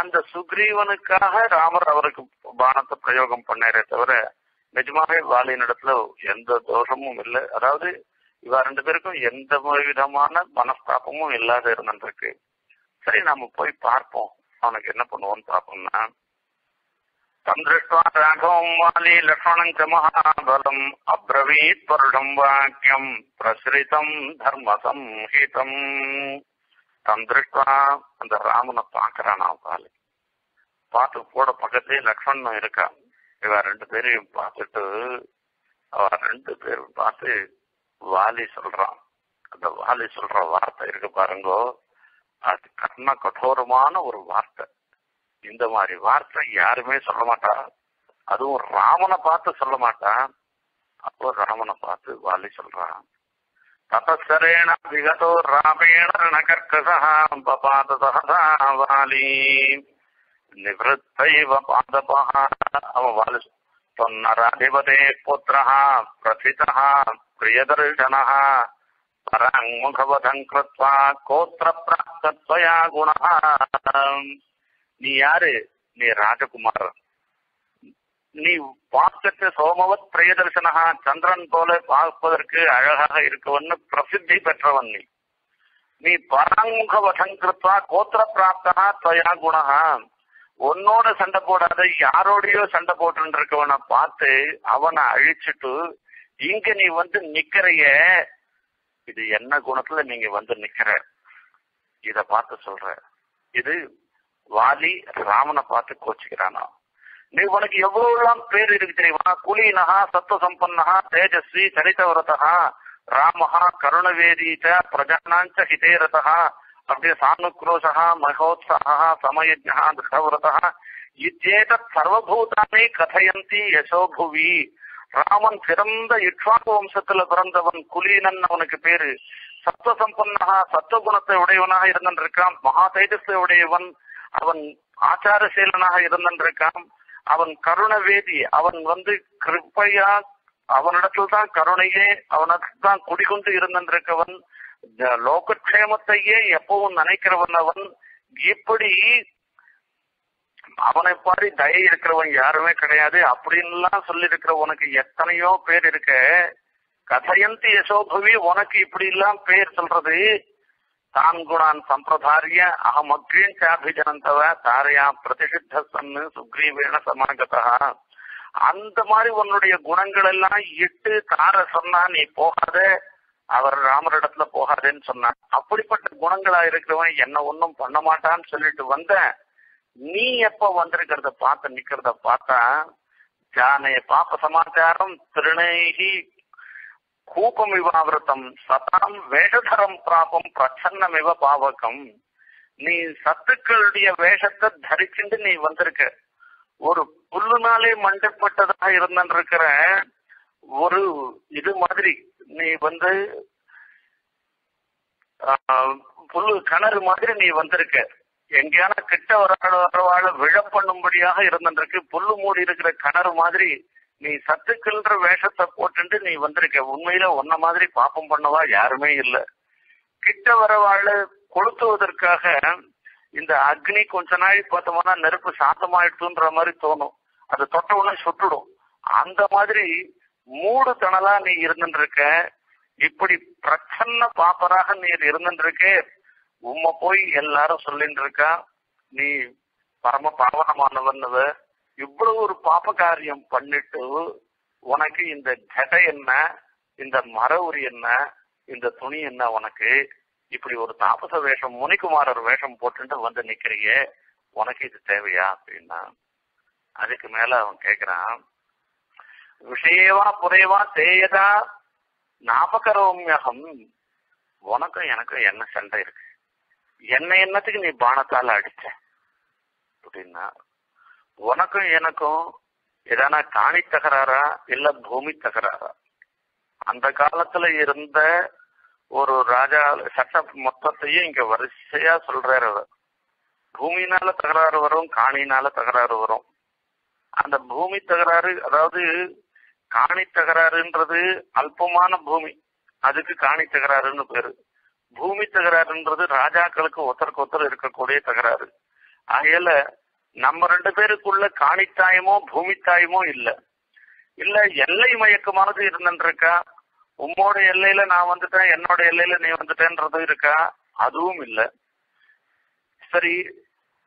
அந்த சுக்ரீவனுக்காக ராமர் அவருக்கு பானத்தை பிரயோகம் பண்ணாரே தவிர நிஜமாவே வாலியின் இடத்துல எந்த தோஷமும் இல்லை. அதாவது இவ ரெண்டு பேருக்கும் எந்த விதமான மனஸ்தாபமும் இல்லாத இருந்திருக்கு சரி நாம போய் பார்ப்போம். அவனுக்கு என்ன பண்ணுவோம்னு பார்ப்போம்னா தந்திருஷ்டா ராகவம் வாலி லக்ஷ்மணம் ச மகாபலம் அப்ரவீத் பருடம் வாக்கியம் பிரசுரிதம் தர்ம சம்ஹிதம். தந்திருஷ்டுவா அந்த ராமனை பாக்குறானா பாலு. பார்த்து கூட பக்கத்திலே லக்ஷ்மணன் இருக்கான் இவ ரெண்டு பேரையும் பார்த்துட்டு அவ ரெண்டு பேரும் பார்த்து வாலி சொல்றான். அந்த வாலி சொல்ற வார்த்தை இருக்கு பாருங்கோ. அது கர்ண கடோரமான ஒரு வார்த்தை. இந்த மாதிரி வார்த்தை யாருமே சொல்ல மாட்டா. அதுவும் ராமனை பார்த்து சொல்ல மாட்டா. அப்போ ராமனை பார்த்து வாலி சொல்றான். తపస్సరేణ విగతో రామేణ రణకర్కస పాత సహసా వాలి నివృత్తైవ పాదప అవవల్స్తున్నరాధిపతే పుత్ర ప్రథిత ప్రియదర్శన. పరాంగ్ముఖవధం కృత్ర ప్రాప్త గుణ. నీ యారు? నీ రాజకుమారు? நீ பார்த்துட்டு சோமவத் பிரியதர்சனகா சந்திரன் போல பார்ப்பதற்கு அழகாக இருக்கவன்னு பிரசித்தி பெற்றவன் நீ. நீ பராங்முக வதம் கிருத்வா கோத்திர பிராப்தா துவயா குணகா உன்னோட சண்டை போடாத யாரோடையோ சண்டை போட்டு இருக்கவனை பார்த்து அவனை அழிச்சிட்டு இங்க நீ வந்து நிக்கிறைய. இது என்ன குணத்துல நீங்க வந்து நிக்கிற? இத பார்த்து சொல்ற. இது வாலி ராமனை பார்த்து கோச்சுக்கிறானா? நீ உனக்கு எவ்வளவு எல்லாம் பேர் இருக்கு தெரியுமா? குலீனஹா சத்துவ சம்பன்னஹா தேஜஸ்வி சரிதவிரதா ராமஹா கருணவேதீச்ச பிரஜானாஞ்ச ஹிதேரதா அப்படியே சானுக்ரோஷா மகோத்சாகா சமயஜா திருடவிரதா இச்சேதத் சர்வபூதானே கதையந்தி யசோபுவி ராமன் சிறந்த இட்வாக வம்சத்துல பிறந்தவன் குலீனன் அவனுக்கு பேரு. சத்துவ சம்பன்னகா சத்துவகுணத்தை உடையவனாக இருந்திருக்கான். மகா தைஜஸை உடையவன் அவன் ஆச்சாரசீலனாக இருந்திருக்கான். அவன் கருணவேதி அவன் வந்து கிருப்பையா அவனிடத்தில் தான் கருணையே அவனிடத்தில் தான் குடிகொண்டு இருந்திருக்கவன் லோகக்ஷேமத்தையே எப்பவும் நினைக்கிறவன் அவன். இப்படி அவனை பாடி தய இருக்கிறவன் யாருமே கிடையாது. அப்படின்லாம் சொல்லி இருக்கிற உனக்கு எத்தனையோ பேர் இருக்க. கதையந்தி யசோபவி உனக்கு இப்படி எல்லாம் பேர் சொல்றது. தான் குணான் சம்பிரதாரிய அகமக்ரீன் சாபிஜனந்தவ தாரையா பிரதிஷித்த சன்னு சுக்ரீவேண சமாகதா அந்த மாதிரி உன்னுடைய குணங்கள் எல்லாம் இட்டு தார சொன்னா நீ போகாத அவர் ராமரிடத்துல போகாதேன்னு சொன்னான் அப்படிப்பட்ட குணங்களா இருக்கிறவன் என்ன ஒன்னும் பண்ண மாட்டான்னு சொல்லிட்டு வந்தேன் நீ எப்ப வந்திருக்கிறத பார்த்து நிக்கிறத பார்த்தா ஜானே பாப்ப சமாச்சாரம் திருநேகி கூப்பம் இவாவிரதம் சதாம் வேஷதரம் பிராபம் பிரச்சன்னமிவ பாவகம் நீ சத்துக்களுடைய வேஷத்தை தரிச்சுட்டு நீ வந்திருக்க. ஒரு புல்லுனாலே மண்டப்பட்டதாக இருந்திருக்கிற ஒரு இது மாதிரி நீ வந்து புல்லு கிணறு மாதிரி நீ வந்திருக்க. எங்கேயான கிட்ட வர வரவாழ விழ பண்ணும்படியாக இருந்திருக்கு புல்லு மூடி இருக்கிற கிணறு மாதிரி நீ சத்துக்கள்ன்ற வேஷத்தை போட்டுட்டு நீ வந்திருக்க. உண்மையில உன்ன மாதிரி பாப்பம் பண்ணவா யாருமே இல்ல. கிட்ட வரவாழ கொளுத்துவதற்காக இந்த அக்னி கொஞ்ச நாள் பார்த்தோம்னா நெருப்பு சாந்தமாயிடுதுன்ற மாதிரி தோணும். அது தொட்ட உடனே சுட்டுடும். அந்த மாதிரி மூடு தணலா நீ இருந்துருக்க. இப்படி பிரச்சன்ன பாப்பராக நீ இருந்துருக்க. உம்மை போய் எல்லாரும் சொல்லிட்டு இருக்கா நீ பரம பாவனமானவன்னு இவ்வளவு ஒரு பாப காரியம் பண்ணிட்டு உனக்கு இந்த ஜடை என்ன இந்த மர உரி என்ன இந்த துணி என்ன உனக்கு? இப்படி ஒரு தாபச வேஷம் முனிக்குமாரர் வேஷம் போட்டுட்டு வந்து நிக்கிறிய உனக்கு இது தேவையா அப்படின்னா? அதுக்கு மேல அவன் கேக்குறான் விஷயவா புதையவா தேயதா? ஞாபகரோமியகம் உனக்கும் எனக்கும் என்ன சண்டை இருக்கு? என்ன என்னத்துக்கு நீ பானத்தால அடிச்ச? அப்படின்னா உனக்கும் எனக்கும் எதனா காணி தகராறா இல்ல பூமி தகராறா? அந்த காலத்துல இருந்த ஒரு ராஜா சட்ட மொத்தத்தையும் இங்க வரிசையா சொல்றாரு அவர். பூமியினால தகராறு வரும் காணினால தகராறு வரும். அந்த பூமி தகராறு அதாவது காணி தகராறுன்றது அல்பமான பூமி. அதுக்கு காணி தகராறுன்னு பேரு. பூமி தகராறுன்றது ராஜாக்களுக்கு ஒருத்தருக்கு ஒருத்தர் இருக்கக்கூடிய தகராறு. ஆகையில நம்ம ரெண்டு பேருக்குள்ள காணித்தாயமோ பூமித்தாயமோ இல்ல. இல்ல எல்லை மயக்கமானது இருந்துருக்கா உம்மோட எல்லையில நான் வந்துட்டேன் என்னோட எல்லையில நீ வந்துட்டேன்றது இருக்கா? அதுவும் இல்ல. சரி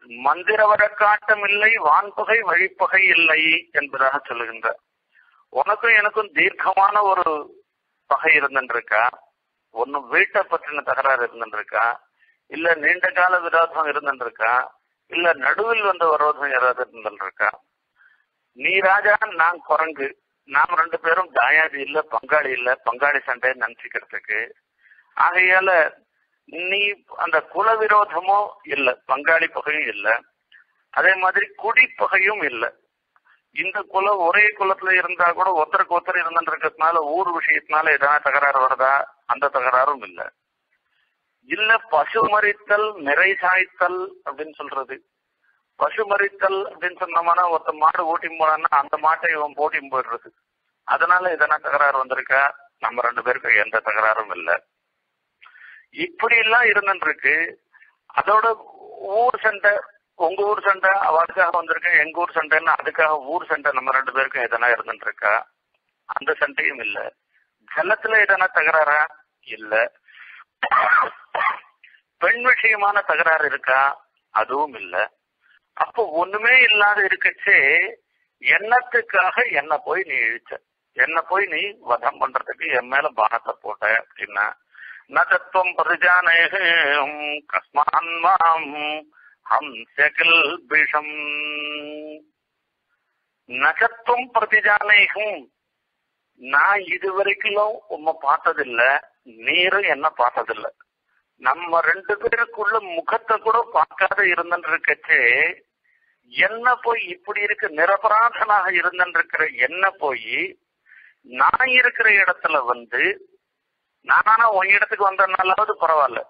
மந்திர வரக்காட்டம் இல்லை வான்பகை வழிப்பகை இல்லை என்பதாக சொல்லுகின்ற. உனக்கும் எனக்கும் தீர்க்கமான ஒரு பகை இருந்துருக்கா ஒன்னும் வீட்டை பற்றின தகராறு இருந்துருக்கா இல்ல நீண்ட கால விரோதம் இருந்துருக்கா இல்ல நடுவில் வந்த விரோதம் ஏதாவது இருக்கா? நீ ராஜா நான் குரங்கு. நாம் ரெண்டு பேரும் தாயாதி இல்ல பங்காளி இல்ல. பங்காளி சண்டை நினைச்சுக்கிறதுக்கு. ஆகையால நீ அந்த குல விரோதமோ இல்ல பங்காளி பகையும் இல்ல. அதே மாதிரி குடி பகையும் இல்ல. இந்த குலம் ஒரே குலத்துல இருந்தா கூட ஒருத்தருக்கு ஒருத்தர் இருந்துன்றதுனால ஊர் விஷயத்தினால எதனா தகராறு வருதா? அந்த தகராறும் இல்லை. இல்ல பசு மறித்தல் நிறை சாய்த்தல் அப்படின்னு சொல்றது. பசு மறித்தல் அப்படின்னு சொன்னோம்னா ஒருத்த மாடு ஓட்டி போனான்னா அந்த மாட்டை இவன் போட்டி போயிடுறது. அதனால எதனா தகராறு வந்திருக்கா? நம்ம ரெண்டு பேருக்கு எந்த தகராறும் இல்லை. இப்படி எல்லாம் இருந்துருக்கு அதோட ஊர் சண்டை உங்க ஊர் சண்டை அவளுக்காக வந்திருக்கேன் எங்க ஊர் சண்டைன்னு அதுக்காக ஊர் சண்டை நம்ம ரெண்டு பேருக்கும் எதனா இருந்துட்டு இருக்கா அந்த சண்டையும் இல்ல. ஜலத்துல எதனா தகராறா? இல்ல. பெண் விஷயமான தகராறு இருக்கா? அதுவும் இல்ல. அப்போ ஒண்ணுமே இல்லாத இருக்கச்சே எண்ணத்துக்காக என்ன போய் நீ இழுச்ச என்ன போய் நீ வதம் பண்றதுக்கு என் மேல பானத்தை போட்ட அப்படின்னா நகத்துவம் பிரதிஜானேகம் கஸ்மான் மாம் ஹம்சகில் பீஷம். நகத்துவம் பிரதிஜானேகம். நான் இதுவரைக்கும் உண்மை பார்த்ததில்ல நீரும் என்ன பார்த்ததில்ல. நம்ம ரெண்டு பேருக்குள்ள முகத்தை கூட பார்க்காத இருந்துருக்கச்சே என்ன போய் இப்படி இருக்கு நிரபராதனாக இருந்துருக்கிற என்ன போய் நான் இருக்கிற இடத்துல வந்து நானா உன் இடத்துக்கு வந்ததுனாலாவது பரவாயில்ல.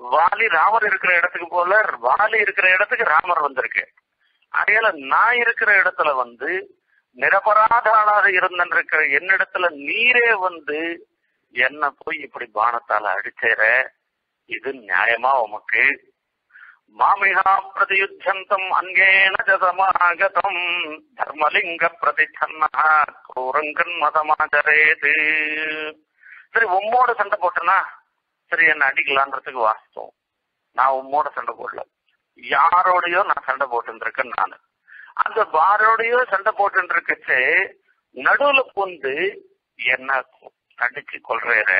வாலி ராமர் இருக்கிற இடத்துக்கு போல வாலி இருக்கிற இடத்துக்கு ராமர் வந்திருக்கு. அதனால நான் இருக்கிற இடத்துல வந்து நிரபராத ஆளாக இருந்திருக்கிற என்னிடத்துல நீரே வந்து என்ன போய் இப்படி பானத்தால அடிச்சேற இது நியாயமா உமக்கு? மாமிகா பிரதியுத்தந்தம் அங்கேன ஜதமாகதம் தர்மலிங்க பிரதிச்சன்னா கூரங்கன் மதமாகரேது சரி உம்மோட சண்டை போட்டனா? சரி என்ன அடிக்கலான்றதுக்கு வாஸ்தவம். நான் உம்மோட சண்டை போடல. யாரோடையோ நான் சண்டை போட்டுருக்கேன் நானு. அந்த பாரோடையோ சண்டை போட்டு இருக்கச்சு நடுவுல புந்து என்ன அடிச்சு கொள்றேற?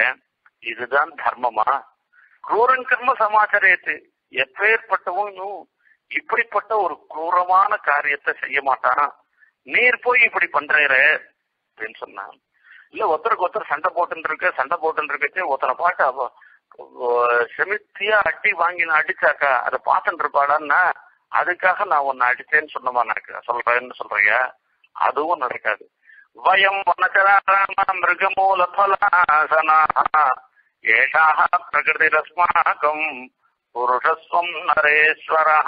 இதுதான் தர்மமா? குரூரன் கர்ம சமாச்சாரியத்து எப்பேற்பட்டவனும் இப்படிப்பட்ட ஒரு குரூரமான காரியத்தை செய்ய மாட்டான்? நீர் போய் இப்படி பண்றேற? அப்படின்னு சொன்னான். இல்ல ஒருத்தருக்கு ஒருத்தர் சண்டை போட்டு இருக்க சண்டை போட்டு இருக்கச்சு ஒருத்தனை பாட்டு செமித்தியா அடி வாங்கின அடிச்சாக்கா அதை பார்த்துட்டு இருப்பாடான்னா அதுக்காக நான் உன்னை அடித்தேன்னு சொன்னமா நடக்க சொல்றேன்னு சொல்றீங்க அதுவும் நடக்காது. வயம் வனச்சராம மிருகமூல பலாசனா. ஏஷாக பிரகிருதிரஸ்மாக்கம் புருஷஸ்வம் நரேஸ்வரா.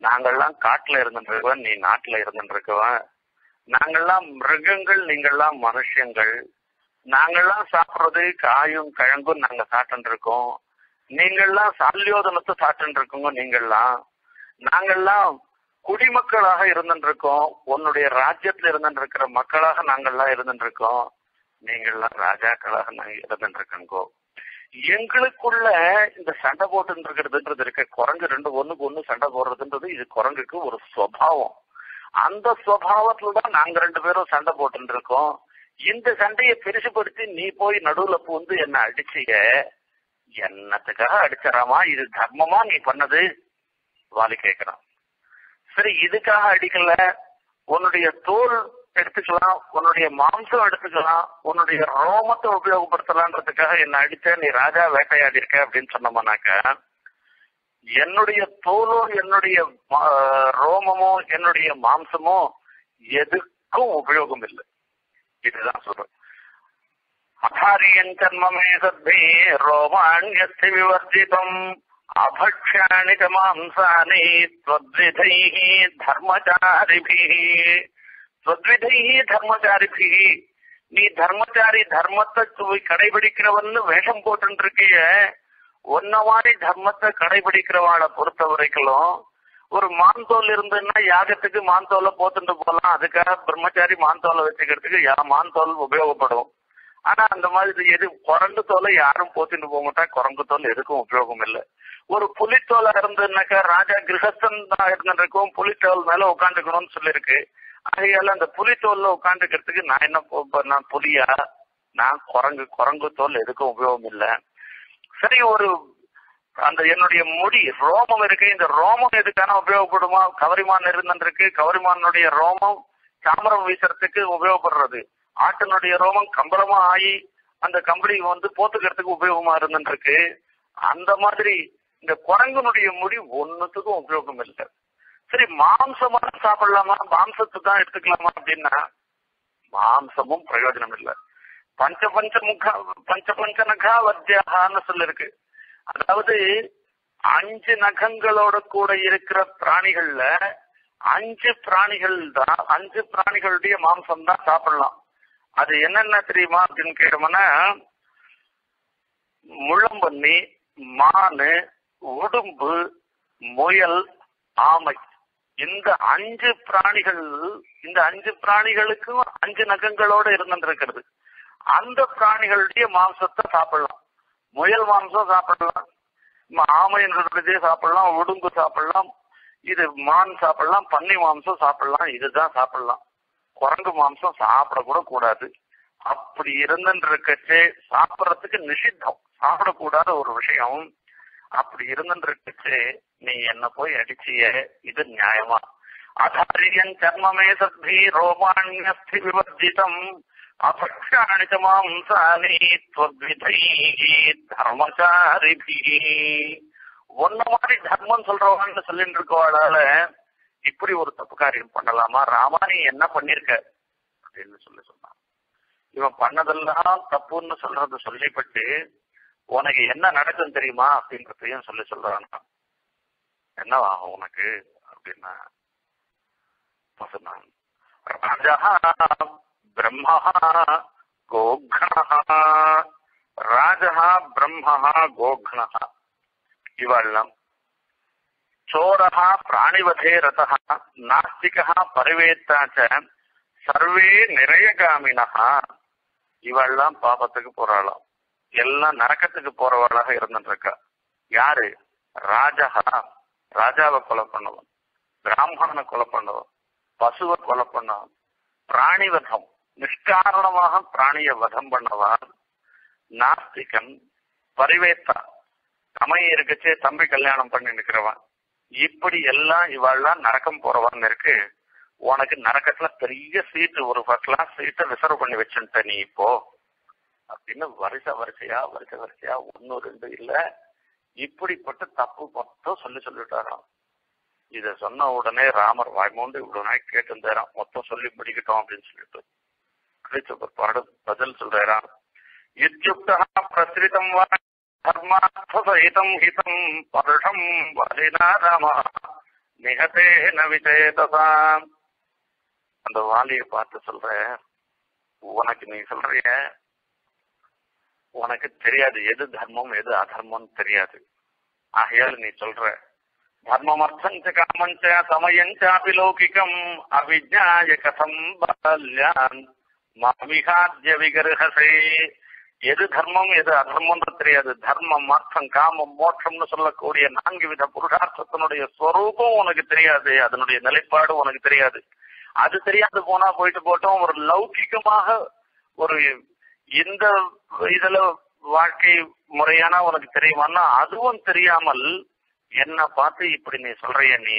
நாங்கள்லாம் காட்டுல இருந்துருக்கவன் நீ நாட்டுல இருந்துருக்கவன் நாங்கள்லாம் மிருகங்கள் நீங்கள்லாம் மனுஷங்கள். நாங்கள்லாம் சாப்பிடுறது காயும் கிழங்கும் நாங்க சாப்பிட்டு இருக்கோம் நீங்கள்லாம் சால்யோதனத்தை சாட்டு இருக்கோங்க நீங்கள்லாம். நாங்கள்லாம் குடிமக்களாக இருந்துருக்கோம் உன்னுடைய ராஜ்யத்துல இருந்துருக்கிற இருக்கிற மக்களாக நாங்கள்லாம் இருந்துருக்கோம் இருக்கோம் நீங்கள்லாம் ராஜாக்களாக நாங்க இருந்துருக்கோங்கோ எங்களுக்குள்ள இந்த சண்டை போட்டு இருக்கிறதுன்றது இருக்க. குரங்கு ரெண்டு ஒண்ணுக்கு ஒண்ணு சண்டை போடுறதுன்றது இது குரங்குக்கு ஒரு சுவாவம். அந்த சுவாவத்துல தான் நாங்க ரெண்டு பேரும் சண்டை போட்டு இருக்கோம் இந்த சண்டையை பெருசுபடுத்தி நீ போய் நடுவுல பூந்து என்ன அடிச்சிய என்னத்துக்காக அடிச்சறாமா இது தர்மமா நீ பண்ணது? வாலி கேட்கிறான். சரி இதுக்காக அடிக்கல. உன்னுடைய தோல் எடுத்துக்கலாம் உன்னுடைய மாம்சம் எடுத்துக்கலாம் உன்னுடைய ரோமத்தை உபயோகப்படுத்தலான்றதுக்காக என்ன அடிச்ச நீ ராஜா வேட்டையாடி இருக்க அப்படின்னு சொன்னோம்னாக்க என்னுடைய தோலோ என்னுடைய ரோமமோ என்னுடைய மாம்சமோ எதுக்கும் உபயோகம் இல்லை. இதுதான் சொல்றேன். అకార్యం కర్మమే సద్భే రోమాణ్యస్తి వివర్జితం అభక్ష్యాని చ మాంసాని త్వద్విధై ధర్మచారిభి త్వద్విధై ಧರ್ಮಚಾರಿಭಿ ನೀ ಧರ್ಮಚಾರಿ ಧರ್ಮತ್ತ ಕಡೆಬಿಡಿக்கிறವನ್ನು ವೇಷம் போட்டுருக்கிய ஒன்ன மாதிரி ಧರ್ಮத்தை கடைபிடிக்கிறவாளை பொறுத்த வரைக்கும் ஒரு மான்தோல் இருந்ததுன்னா யாகத்துக்கு மான்தோலை போத்துட்டு போகலாம் அதுக்காக பிரம்மச்சாரி மான்தோலை வச்சுக்கிறதுக்கு மான்தோல் உபயோகப்படும் ஆனா அந்த மாதிரி எது குரங்கு தோலை யாரும் போத்திட்டு போக மாட்டா குரங்கு தோல் எதுக்கும் உபயோகம் இல்லை. ஒரு புலித்தோலா இருந்ததுனாக்கா ராஜா கிரகஸ்தன் தான் இருந்திருக்கும். புலித்தோல் மேல உட்காந்துக்கணும்னு சொல்லியிருக்கு. ஆகையால அந்த புலித்தோல்ல உட்காந்துக்கிறதுக்கு நான் என்ன நான் புலியா? நான் குரங்கு குரங்கு தோல் எதுக்கும் உபயோகம் இல்லை. சரி ஒரு அந்த என்னுடைய முடி ரோமம் இருக்கு. இந்த ரோமம் எதுக்கான உபயோகப்படுமா? கவரிமான் இருந்திருக்கு. கவரிமானுடைய ரோமம் சாமரம் வீசுறதுக்கு உபயோகப்படுறது. ஆட்டினுடைய ரோமம் கம்பளமா ஆகி அந்த கம்பளி வந்து போத்துக்கிறதுக்கு உபயோகமா இருந்துருக்கு அந்த மாதிரி இந்த குரங்கனுடைய முடி ஒன்னுத்துக்கும் உபயோகம் இல்லை. சரி மாம்சமா சாப்பிடலாமா? மாம்சத்தை தான் எடுத்துக்கலாமா அப்படின்னா மாம்சமும் பிரயோஜனம் இல்லை. பஞ்ச பஞ்ச முக பஞ்ச பஞ்ச நகா வத்தியாகான்னு சொல்லிருக்கு. அதாவது அஞ்சு நகங்களோட கூட இருக்கிற பிராணிகள்ல அஞ்சு பிராணிகள் தான் அஞ்சு பிராணிகளுடைய மாம்சம் தான் சாப்பிடலாம். அது என்னென்ன தெரியுமா அப்படின்னு கேட்டோம்னா முள்ளம்பன்னி மானு உடும்பு முயல் ஆமை. இந்த அஞ்சு பிராணிகள் இந்த அஞ்சு பிராணிகளுக்கும் அஞ்சு நகங்களோட இருந்துருக்கிறது. அந்த பிராணிகளுடைய மாம்சத்தை சாப்பிடலாம். முயல் மாம்சம் சாப்பிடலாம். ஆமைன்றதே சாப்பிடலாம் உடும்பு சாப்பிடலாம் இது மான் சாப்பிடலாம் பன்னி மாம்சம் சாப்பிடலாம் இதுதான் சாப்பிடலாம். குரங்கு மாம்சம் சாப்பிடக்கூட கூடாது. அப்படி இருந்துருக்கச்சு சாப்பிடறதுக்கு நிஷித்தம். சாப்பிடக்கூடாத ஒரு விஷயம். அப்படி இருந்துருக்கச்சு நீ என்ன போய் அடிச்சிய இது நியாயமா? அதாரியன் கர்மமே சத்வி ரோமாணியஸ்தி விவர்ஜிதம். அபக்ஷாணி மாம்சானி தர்மச்சாரிபி ஒன்ன மாதிரி தர்மம் சொல்றவான்னு சொல்லிட்டு இருக்கவாளால இப்படி ஒரு தப்பு காரியம் பண்ணலாமா? ராமா நீ என்ன பண்ணிருக்க அப்படின்னு சொல்லி சொன்னான். இவன் பண்ணதெல்லாம் தப்புன்னு சொல்றது சொல்லிப்பட்டு உனக்கு என்ன நடக்கும் தெரியுமா? அப்படின்றதையும் சொல்லி சொல்றான். என்னவாகும் உனக்கு? அப்படின்னா சொன்னான் ராஜா பிரம்மா கோக்னஹா ராஜா பிரம்மா கோக்னஹா இவெல்லாம் சோரா பிராணிவதே ரதா நாஸ்திகா பரிவேத்தாச்ச சர்வே நிறையகாமினா இவெல்லாம் பாபத்துக்கு போறாளாம். எல்லாம் நரக்கத்துக்கு போறவர்களாக இருக்கா யாரு? ராஜா ராஜாவை கொலை பண்ணவன். பிராமணனை கொலை பண்ணவன். பசுவை கொலை பண்ணவன். பிராணி வதம். நிஷ்காரணமாக பிராணிய வதம் பண்ணவன். நாஸ்திகன் பரிவேத்தா. தமையை இருக்கச்சே தம்பி கல்யாணம் பண்ணி நிற்கிறவன் இப்படி எல்லாம் இவாள்லாம் நரக்கம் போறவான்னு இருக்கு. உனக்கு நரக்கத்துல பெரிய சீட்டு ஒரு ஃபர்ஸ்ட் கிளாஸ் சீட்டை ரிசர்வ் பண்ணி வச்சுட்ட நீ இப்போ. அப்படின்னு வருஷ வரிசையா வரிசை வரிசையா ஒன்னு ரெண்டு இல்ல. இப்படிப்பட்ட தப்பு மொத்தம் சொல்லி சொல்லிட்டாராம். இத சொன்ன உடனே ராமர் வாய்மூண்டு இவ்வளவு நாள் கேட்டிருந்தாராம். மொத்தம் சொல்லி முடிக்கட்டும் அப்படின்னு சொல்லிட்டு. கழிச்ச பதில் சொல்றாராம். இத்யுக்தா பிரசுரிதம் வா தர்மார்த்தசகிதம் ஹிதம் பருஷம் வாலினா ராம நிகதே அந்த வாலியை பார்த்து சொல்ற உனக்கு நீ சொல்றிய? உனக்கு தெரியாது எது தர்மம் எது அதர்மம்னு தெரியாது. ஆகையால் நீ சொல்ற தர்மமர்த்தஞ்ச காமஞ்ச சமயஞ்சாபி லௌகிகம் அவிஜாய கதம் பால்யான் மாமிகாத்ய விகர்ஹசே. எது தர்மம் எது அதர்மம்னு தெரியாது. தர்மம் அர்த்தம் காமம் மோட்சம்னு சொல்லக்கூடிய நான்கு வித புருஷார்த்தத்தினுடைய ஸ்வரூபம் உனக்கு தெரியாது. அதனுடைய நிலைப்பாடு உனக்கு தெரியாது. அது தெரியாது போனா போயிட்டு போட்டோம். ஒரு லௌகிகமாக ஒரு இந்த இதுல வாழ்க்கை முறையான உனக்கு தெரியுமான்னா அதுவும் தெரியாமல் என்ன பார்த்து இப்படி நீ சொல்றிய நீ?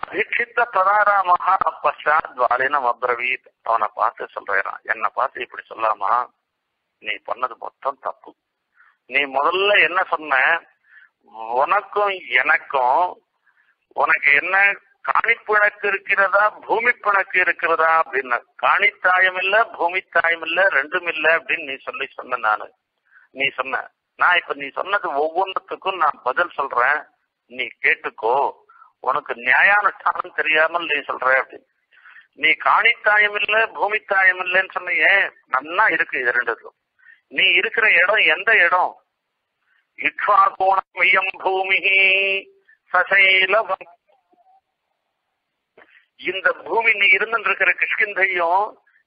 அபிஷித்த ததாராமஹா பஷாத் வாலினம் அப்ரவீத் அவனை பார்த்து சொல்றான் என்னை பார்த்து இப்படி சொல்லாமா? நீ பண்ணது மொத்தம் தப்பு. நீ முதல்ல என்ன சொன்ன? உனக்கும் எனக்கும் உனக்கு என்ன காணிப்பிணக்கு இருக்கிறதா பூமி பிணக்கு இருக்கிறதா அப்படின்னு. காணித்தாயம் இல்ல பூமி தாயம் இல்ல ரெண்டும் இல்ல அப்படின்னு நீ சொல்லி சொன்ன நானு. நீ சொன்ன. நான் இப்ப நீ சொன்னது ஒவ்வொன்றத்துக்கும் நான் பதில் சொல்றேன். நீ கேட்டுக்கோ. உனக்கு நியாயானுஷ்டானம் தெரியாமல் நீ சொல்ற அப்படின்னு. நீ காணித்தாயம் இல்ல பூமி தாயம் இல்லைன்னு சொன்னையே நன்னா இருக்கு இது ரெண்டுக்கும். நீ இருக்கிற இடம் எந்த இடம்? இக்ஷாகோணம் பூமி சசைலவம். இந்த பூமி நீ இருந்திருக்கிற கிஷ்கிந்தையும்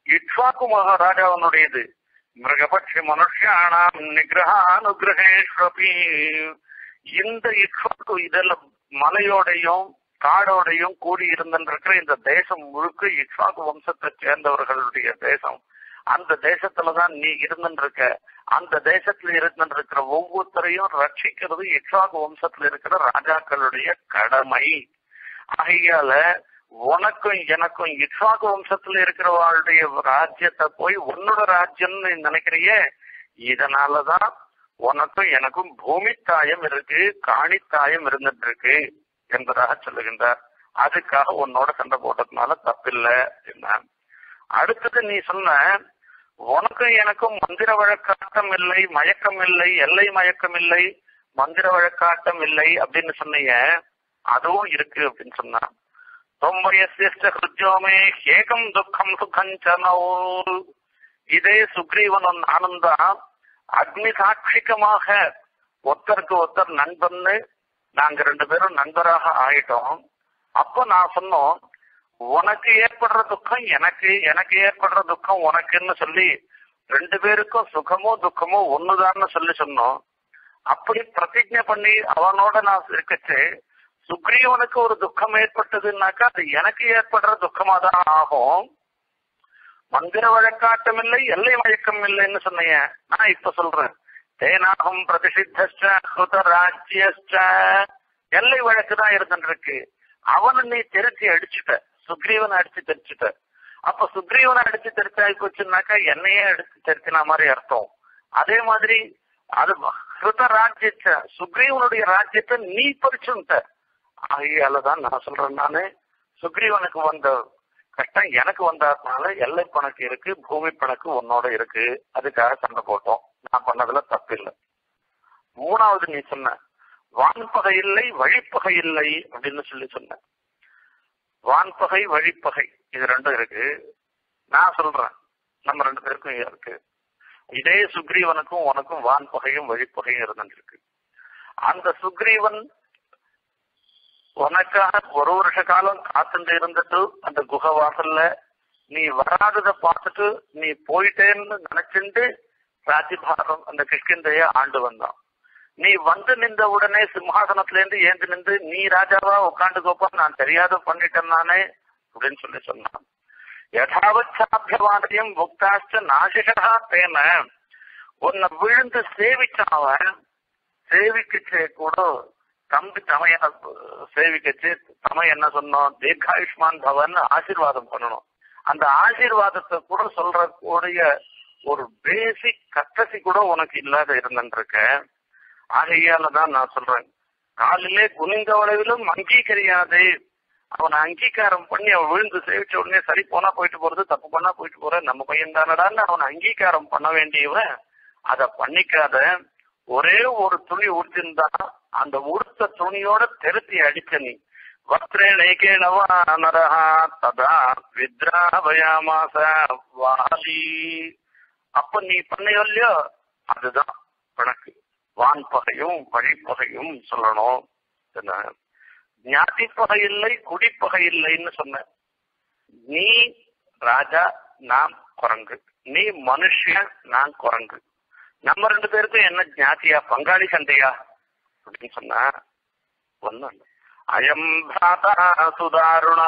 இக்ஷாக்கு மகாராஜாவனுடையது. மிருகபட்சி மனுஷியானாம் நிகிரகானுகிரகேஸ்வபி இந்த இக்ஷாக்கு இதெல்லாம் மலையோடையும் காடோடையும் கூடி இருந்திருக்கிற இந்த தேசம் முழுக்க இக்ஷாக்கு வம்சத்தை சேர்ந்தவர்களுடைய தேசம். அந்த தேசத்துலதான் நீ இருந்துருக்க அந்த தேசத்துல இருந்துருக்கிற ஒவ்வொருத்தரையும் ரட்சிக்கிறது இக்ஷாக்கு வம்சத்துல இருக்கிற ராஜாக்களுடைய கடமை. ஆகையால உனக்கும் எனக்கும் இக்ஷாக்கு வம்சத்துல இருக்கிறவாளுடைய ராஜ்யத்தை போய் உன்னோட ராஜ்யம்னு நினைக்கிறியே? இதனாலதான் உனக்கும் எனக்கும் பூமி தாயம் இருக்கு காணித்தாயம் இருந்துட்டு இருக்கு என்பதாக சொல்லுகின்றார். அதுக்காக உன்னோட சண்டை போட்டதுனால தப்பில்லை என்ன அடுத்தது நீ சொன்ன உனக்கும் எனக்கும் மந்திர வழக்காட்டம் இல்லை மயக்கம் இல்லை எல்லை மயக்கம் இல்லை மந்திர வழக்காட்டம் இல்லை அப்படின்னு சொன்னீங்க அதுவும் இருக்கு அப்படின்னு சொன்னான். தொம்பயசிய ஹிருஜோமே ஏகம் துக்கம் சுகஞ்சனோ இதே சுக்ரீவனும் நானும் தான் அக்னி சாட்சிகமாக ஒருத்தருக்கு ஒருத்தர் நண்பன்னு நாங்க ரெண்டு பேரும் நண்பராக ஆயிட்டோம். அப்போ நான் சொன்னோம் உனக்கு ஏற்படுற துக்கம் எனக்கு எனக்கு ஏற்படுற துக்கம் உனக்குன்னு சொல்லி ரெண்டு பேருக்கும் சுகமோ துக்கமோ ஒண்ணுதான்னு சொல்லி சொன்னோம். அப்படி பிரதிஜை பண்ணி அவனோட நான் இருக்கச்சு சுக்ரீவனுக்கு ஒரு துக்கம் ஏற்பட்டதுன்னாக்கா அது எனக்கு ஏற்படுற துக்கமா தான் ஆகும். மந்திர வழக்காட்டம் இல்லை எல்லை வழக்கம் இல்லைன்னு சொன்னீங்க நான் இப்ப சொல்றேன். தேனாகம் பிரதிஷித்த ராஜ்யஸ்ட எல்லை வழக்கு தான் இருந்துருக்கு அவனை நீ திருச்சி அடிச்சுட்ட. சுக்ரீவனை அடிச்சு தெரிச்சுட்ட அப்ப சுக்ரீவனை அடிச்சு தெரிச்சாய் போச்சுனாக்கா என்னையே அடிச்சு தெரிச்சினா மாதிரி அர்த்தம். அதே மாதிரி அது ஹிருத ராஜ்யச்ச சுக்ரீவனுடைய ராஜ்யத்தை நீ பறிச்சுட்ட ஆகையாலதான் நான் சொல்றேன் நானு சுக்ரீவனுக்கு வந்த கஷ்டம் எனக்கு வந்ததுனால எல்லை பணக்கு இருக்கு பூமி பணக்கு உன்னோட இருக்கு. அதுக்காக சண்டை போட்டோம். நான் பண்ணதுல தப்பு இல்லை மூணாவது நீ சொன்ன வான்பகை இல்லை வழிப்பகை இல்லை அப்படின்னு சொல்லி சொன்ன. வான்பகை வழிப்பகை. இது ரெண்டும் இருக்கு. நான் சொல்றேன். நம்ம ரெண்டு பேருக்கும் இருக்கு. இதே சுக்ரீவனுக்கும் உனக்கும் வான்பகையும் வழிப்பகையும் இருந்துருக்கு அந்த சுக்ரீவன் உனக்காக ஒரு வருஷ காலம் காத்துட்டு இருந்துட்டு அந்த குகை வாசல்ல நீ வராதத பார்த்துட்டு நீ போயிட்டேன்னு நினைச்சுட்டு ராஜிபாரம் அந்த கிஷ்கிந்தைய ஆண்டு வந்தான். நீ வந்து நின்ற உடனே சிம்ஹாசனத்துல இருந்து ஏந்து நின்று நீ ராஜாவா உட்காந்துக்கோப்பா நான் தெரியாத பண்ணிட்டேன் நானே அப்படின்னு சொல்லி சொன்னான். யதாவச்சாபியவாதயம் முக்தாஷ்ட நாசிகா தேன. உன்னை விழுந்து சேவிச்சாவன் சேவிக்கச்சே கூட தம்பி தமைய சேவிக்கச்சு தமை என்ன சொன்னோம்? தீர்காயுஷ்மான் பவன் ஆசீர்வாதம் பண்ணணும். அந்த ஆசீர்வாதத்தை கூட சொல்ற கூடிய ஒரு பேசிக் கத்தசி கூட உனக்கு இல்லாத இருந்துருக்கேன் ஆகையால தான் நான் சொல்றேன். காலிலே குனிந்த அளவிலும் அங்கீகரியாதே. அவனை அங்கீகாரம் பண்ணி அவன் விழுந்து சேவிச்ச உடனே சரி போனா போயிட்டு போறது தப்பு பண்ணா போயிட்டு போற நம்ம பையன் தானடான்னு அவனை அங்கீகாரம் பண்ண வேண்டியவன் அத பண்ணிக்காத. ஒரே ஒரு துணி உடுத்திருந்தா அந்த உடுத்த துணியோட திருத்தி அடிச்ச நீ. வஸ்திரேணேகேணவா நரஹா ததா வித்ராவயாமாச வாலி. அப்ப நீ பண்ணையோ இல்லையோ? அதுதான் கணக்கு வான்பகையும் வழிப்பகையும் சொல்லணும் என்ன? ஞாதி பகை இல்லை குடிப்பகை இல்லைன்னு சொன்ன. நீ ராஜா நான் குரங்கு. நீ மனுஷன் நான் குரங்கு. நம்ம ரெண்டு பேருக்கும் என்ன ஞாத்தியா பங்காளி சண்டையா அப்படின்னு சொன்னா ஒண்ணும் இல்லை. அயம் பிராதா சுதாருணா.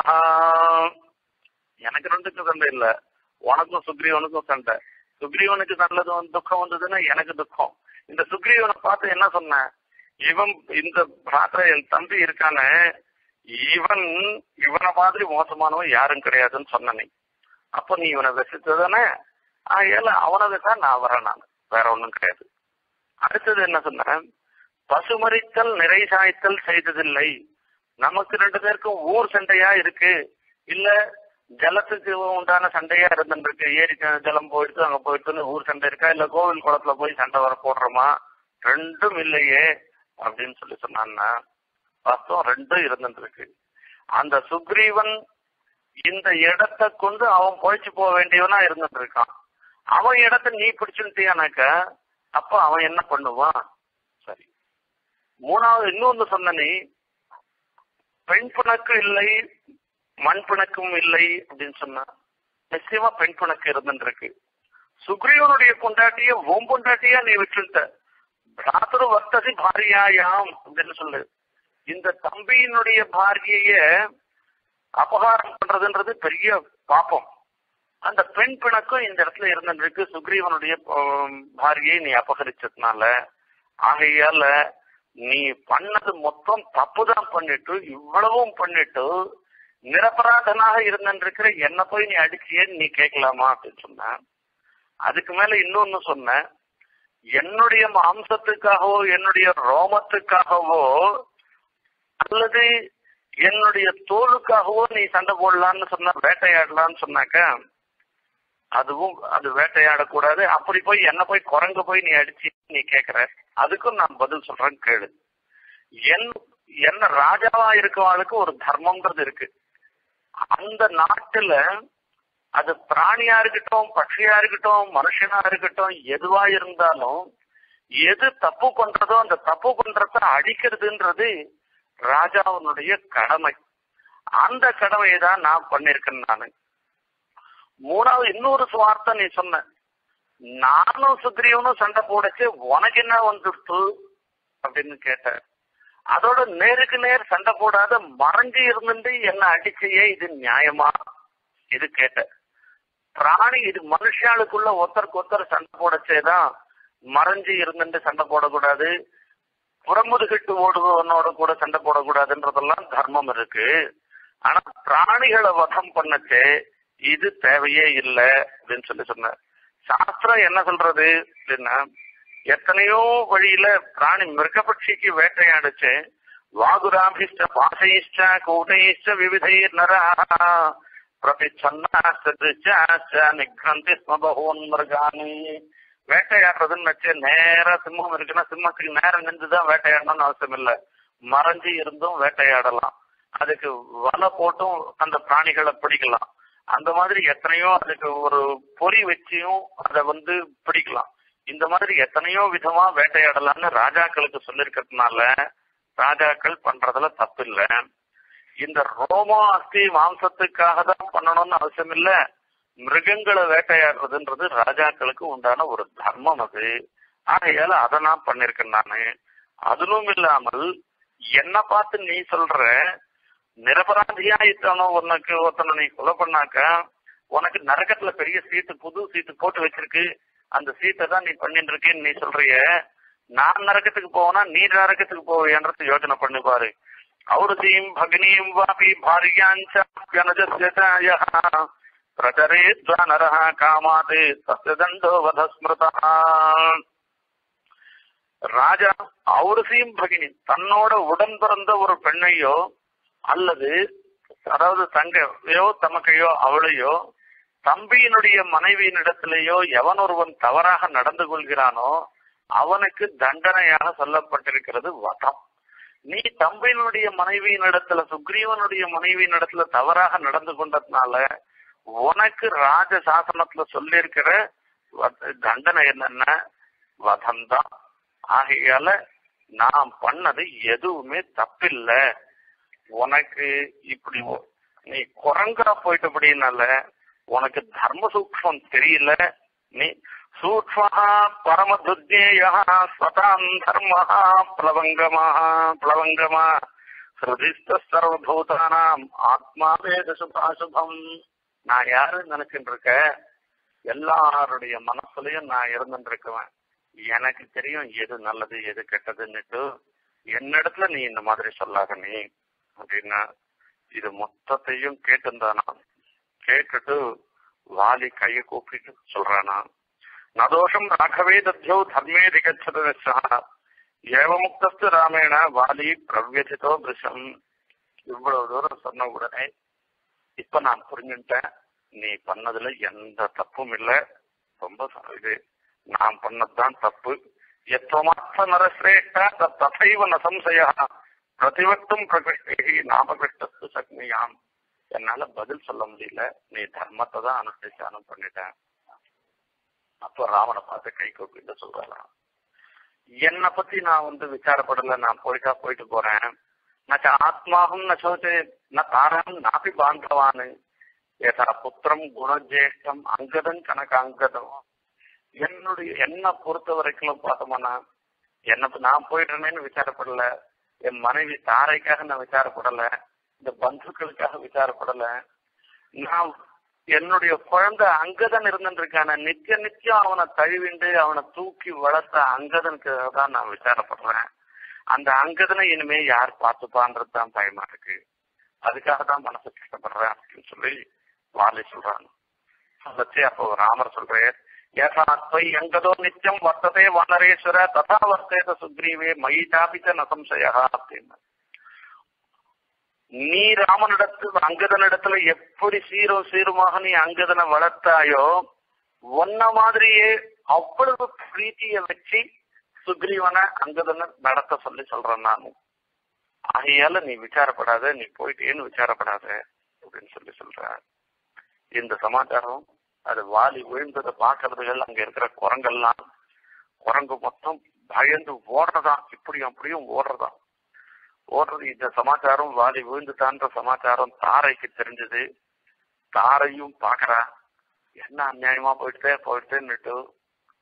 எனக்கு ரெண்டுக்கும் சண்டை இல்ல. உனக்கும் சுக்ரீவனுக்கும் சண்டை. சுக்ரீவனுக்கு நல்லது துக்கம் வந்ததுன்னா எனக்கு துக்கம். இந்த சுக்ரீவனை பார்த்து என்ன சொன்னேன்? இவன் இந்த பிராத்திர என் தம்பி இருக்கானு இவன் இவனை மாதிரி மோசமானவன் யாரும் கிடையாதுன்னு சொன்ன நீ. அப்ப நீ இவனை வசித்ததானே ஆகையால அவனை விசா நான் வரேன் நான். வேற ஒண்ணும் கிடையாது. அடுத்தது என்ன சொன்ன பசுமரித்தல் நிறை சாய்த்தல் செய்ததில்லை. நமக்கு ரெண்டு பேருக்கும் ஊர் சண்டையா இருக்கு. இல்ல ஜலத்துக்கு உண்டான சண்டையா இருந்துருக்கு ஏரி ஜலம் போயிட்டு அங்க போயிட்டு ஊர் சண்டை இருக்கா? இல்ல கோவில் குளத்துல போய் சண்டை வர போடுறோமா? ரெண்டும் இல்லையே அப்படின்னு சொல்லி சொன்னான்னா வாஸ்தவம் ரெண்டும் இருந்துருக்கு அந்த சுக்ரீவன் இந்த இடத்தை கொண்டு அவன் பொழைச்சு போக வேண்டியவனா இருந்துட்டு இருக்கான் அவன் இடத்த நீ பிடிச்சுட்டியானாக்க அப்ப அவன் என்ன பண்ணுவான்? சரி. மூணாவது இன்னொன்னு சொன்ன நீ பெண் பிணக்கு இல்லை மண் பிணக்கும் இல்லை அப்படின்னு சொன்னா நிச்சயமா பெண் பிணக்கு இருந்துருக்கு சுக்ரீவனுடைய பொண்டாட்டிய ஓம் பொண்டாட்டியா நீ விட்டுட்ட பிராத்தரு வர்த்ததி பாரியாயாம் அப்படின்னு சொல்லு. இந்த தம்பியினுடைய பாரியைய அபகாரம் பண்றதுன்றது பெரிய பாப்பம். அந்த பெண் பிணக்கும் இந்த இடத்துல இருந்துருக்கு சுக்ரீவனுடைய பாரியை நீ அபகரிச்சதுனால. ஆகையால நீ பண்ணது மொத்தம் தப்புதான் பண்ணிட்டு இவ்வளவும் பண்ணிட்டு நிரபராதனாக இருந்திருக்கிற என்ன போய் நீ அடிச்சியேன்னு நீ கேட்கலாமா அப்படின்னு சொன்ன அதுக்கு மேல இன்னொன்னு சொன்ன என்னுடைய மாம்சத்துக்காகவோ என்னுடைய ரோமத்துக்காகவோ அல்லது என்னுடைய தோலுக்காகவோ நீ சண்டை போடலான்னு சொன்ன வேட்டையாடலான்னு சொன்னாக்க அதுவும் அது வேட்டையாடக்கூடாது. அப்படி போய் என்ன போய் குரங்கு போய் நீ அடிச்சு நீ கேக்குற அதுக்கும் நான் பதில் சொல்றேன் கேளு. என் என்ன ராஜாவா இருக்கவாளுக்கு ஒரு தர்மம்ன்றது இருக்கு. அந்த நாட்டுல அது பிராணியா இருக்கட்டும் பட்சியா இருக்கட்டும் மனுஷனா இருக்கட்டும் எதுவா இருந்தாலும் எது தப்பு பண்றதோ அந்த தப்பு பண்றத அடிக்கிறதுன்றது ராஜாவினுடைய கடமை. அந்த கடமையை தான் நான் பண்ணிருக்கேன் நானு. மூணாவது இன்னொரு சுவார்த்தை நீ சொன்ன. நானும் சுக்ரீவனும் சண்டை போடச்சு உனக்கு என்ன வந்துடுத்து அப்படின்னு கேட்ட அதோட நேருக்கு நேர் சண்டை போடாத மறைஞ்சு இருந்துட்டு என்ன அடிச்சையே இது நியாயமா? இது கேட்ட. பிராணி இது மனுஷாளுக்குள்ள ஒருத்தருக்கு ஒருத்தர் சண்டை போடச்சேதான் மறைஞ்சு இருந்துட்டு சண்டை போடக்கூடாது புறமுதுகிட்டு ஓடுவனோட கூட சண்டை போடக்கூடாதுன்றதெல்லாம் தர்மம் இருக்கு. ஆனா பிராணிகளை வதம் பண்ணச்சே இது தேவையே இல்லை அப்படின்னு சொல்லி சொன்ன சாஸ்திரம் என்ன சொல்றது? அப்படின்னா எத்தனையோ வழியில பிராணி மிருகபட்சிக்கு வேட்டையாடுச்சு. வாகுராபிஷ்ட பாசைஷ்ட கூட்டையிஷ்ட விவிதைர் நரா. பிரபிச்சன்னாச்ச நிக்ரந்தி ஸ்ம பகவன் மிருகானி வேட்டையாடுறதுன்னு வச்சு நேரா சிம்மம் இருக்குன்னா சிம்மத்துக்கு நேரம் நின்றுதான் வேட்டையாடணும்னு அவசியம் இல்லை மறைஞ்சு இருந்தும் வேட்டையாடலாம். அதுக்கு வலை போட்டும் அந்த பிராணிகளை பிடிக்கலாம். அந்த மாதிரி எத்தனையோ அதுக்கு ஒரு பொறி வச்சியும் அதை வந்து பிடிக்கலாம். இந்த மாதிரி எத்தனையோ விதமா வேட்டையாடலாம்னு ராஜாக்களுக்கு சொல்லிருக்கிறதுனால ராஜாக்கள் பண்றதுல தப்பு இல்ல இந்த ரோமோ அஸ்தி மாம்சத்துக்காக தான் பண்ணணும்னு அவசியம் இல்ல. மிருகங்களை வேட்டையாடுறதுன்றது ராஜாக்களுக்கு உண்டான ஒரு தர்மம் அது. ஆகையால அதை நான் பண்ணிருக்கேன் நானு. அதுவும் இல்லாமல் என்ன பார்த்து நீ சொல்ற நிரபராதியா இத்தனோ உனக்கு ஒருத்தனை நீ கொலை பண்ணாக்க உனக்கு நரகத்துல பெரிய சீட்டு புது சீட்டு போட்டு வச்சிருக்கு. அந்த சீட்டை தான் நீ பண்ணிட்டு இருக்கேன்னு நீ சொல்றிய நான் நரக்கத்துக்கு போவனா நீ நரக்கத்துக்கு போவியன்றது யோசனை பண்ணி பாரு. ஔரசீம் பக்னீம் வாபி பாரியாஞ்சனஜஸ்ய பிரச்சரே காமாத் காமாது தண்டோ வதஸ்மிருதா. ராஜா ஔரசியும் பகினி தன்னோட உடன் பிறந்த ஒரு பெண்ணையோ அல்லது அதாவது தங்கையோ தமக்கையோ அவளையோ தம்பியினுடைய மனைவியினிடத்திலேயோ எவன் ஒருவன் தவறாக நடந்து கொள்கிறானோ அவனுக்கு தண்டனையாக சொல்லப்பட்டிருக்கிறது வதம். நீ தம்பியினுடைய மனைவியினிடத்துல சுக்ரீவனுடைய மனைவியினிடத்துல தவறாக நடந்து கொண்டதுனால உனக்கு ராஜ சாசனத்துல சொல்லியிருக்கிற வத- தண்டனை என்னன்னா? வதம்தான். ஆகையால நான் பண்ணது எதுவுமே தப்பில்ல. உனக்கு இப்படி நீ குரங்கா போயிட்டபடினால உனக்கு தர்ம சூக்மம் தெரியல. நீ சூக்மஹா பரமதுஜேயா ஸ்வதாம் தர்மஹா பிளவங்கமா பிளவங்கமா. ஹிருதிஸ்த சர்வபூதானாம் ஆத்மா வேத சுபாசுபம் நான் யாரு நினைச்சுட்டு இருக்க எல்லாருடைய மனசுலயும் நான் இருந்துட்டு இருக்குவேன் எனக்கு தெரியும் எது நல்லது எது கெட்டதுன்னுட்டு. என்னிடத்துல நீ இந்த மாதிரி சொல்லாத நீ. அப்படின்னா இது மொத்தத்தையும் கேட்டிருந்தானா கேட்டுட்டு வாலி கையை கூப்பிட்டு சொல்றானா நதோஷம் ராகவே தத்யோ தர்மே திகச்சது ஏவமுக்தஸ்து ராமேண வாலி பிரவ்யதிதோ திருஷம். இவ்வளவு தூரம் சொன்ன உடனே இப்ப நான் புரிஞ்சுட்டேன் நீ பண்ணதுல எந்த தப்பும் இல்ல. ரொம்ப இது. நான் பண்ணதுதான் தப்பு. எத்தமாத்த நரசிரேஷ்ட ததைவ ந சம்சய பிரதிவக்தும் பிரகிருஷ்டி நாமகிருஷ்டத்து சக்னியாம். என்னால பதில் சொல்ல முடியல. நீ தர்மத்தை தான் அனுஷ்டிச்சானம் பண்ணிட்டேன். அப்போ ராமனை பார்த்து கை கூப்பிட்டு சொல்றாராம். என்னை பத்தி நான் வந்து விசாரப்படல. நான் போயிட்டா போயிட்டு போறேன். நச்ச ஆத்மாகும் நோச்சு ந தாரம் நாப்பி பாந்தவான் ஏதா புத்திரம் குணஜேஷ்டம் அங்கதம் கணக்கு அங்கதம். என்னுடைய என்ன பொறுத்த வரைக்கும் பார்த்தோம்னா என்ன நான் போயிடுறேன்னு விசாரப்படல. என் மனைவி தாரைக்காக நான் விசாரப்படல. இந்த பந்துக்களுக்காக விசாரப்படல. நான் என்னுடைய குழந்தை அங்கதன் இருந்துருக்கான நித்திய நிச்சயம் அவனை தழுவிண்டு அவனை தூக்கி வளர்த்த அங்கதனுக்கு தான் நான் விசாரப்படுறேன். அந்த அங்கதனை இனிமே யார் பார்த்துப்பான்றது தான் பயமா இருக்கு. அதுக்காக தான் மனசு கஷ்டப்படுறேன் அப்படின்னு சொல்லி வாலி சொல்றான் வச்சு அப்போ ராமர் சொல்றேன் ஏகாத்வை எங்கதோ நித்தியம் வர்த்ததே வனரேஸ்வர ததா வர்த்தேத சுக்ரீவே மயி சாபித்த நசம்சயா அப்படின்னு. நீ ராமனிடத்து அங்கதனிடத்துல எப்படி சீரோ சீருமாக நீ அங்கதனை வளர்த்தாயோ ஒன்ன மாதிரியே அவ்வளவு பிரீத்திய வச்சு சுக்ரீவனை அங்கதனை நடத்த சொல்லி சொல்றேன் நானு. ஆகையால நீ விசாரப்படாத நீ போயிட்டேன்னு விசாரப்படாத அப்படின்னு சொல்லி சொல்ற இந்த சமாச்சாரம் அது வாலி விழுந்ததை பாக்குறதுகள் அங்க இருக்கிற குரங்கெல்லாம் குரங்கு மொத்தம் பயந்து ஓடுறதா இப்படியும் அப்படியும் ஓடுறதான் ஓடுறது. இந்த சமாச்சாரம் வாலி விழுந்துட்டான்ற சமாச்சாரம் தாரைக்கு தெரிஞ்சது. தாரையும் பாக்குறா என்ன அநியாயமா போயிட்டு போயிட்டேன்னுட்டு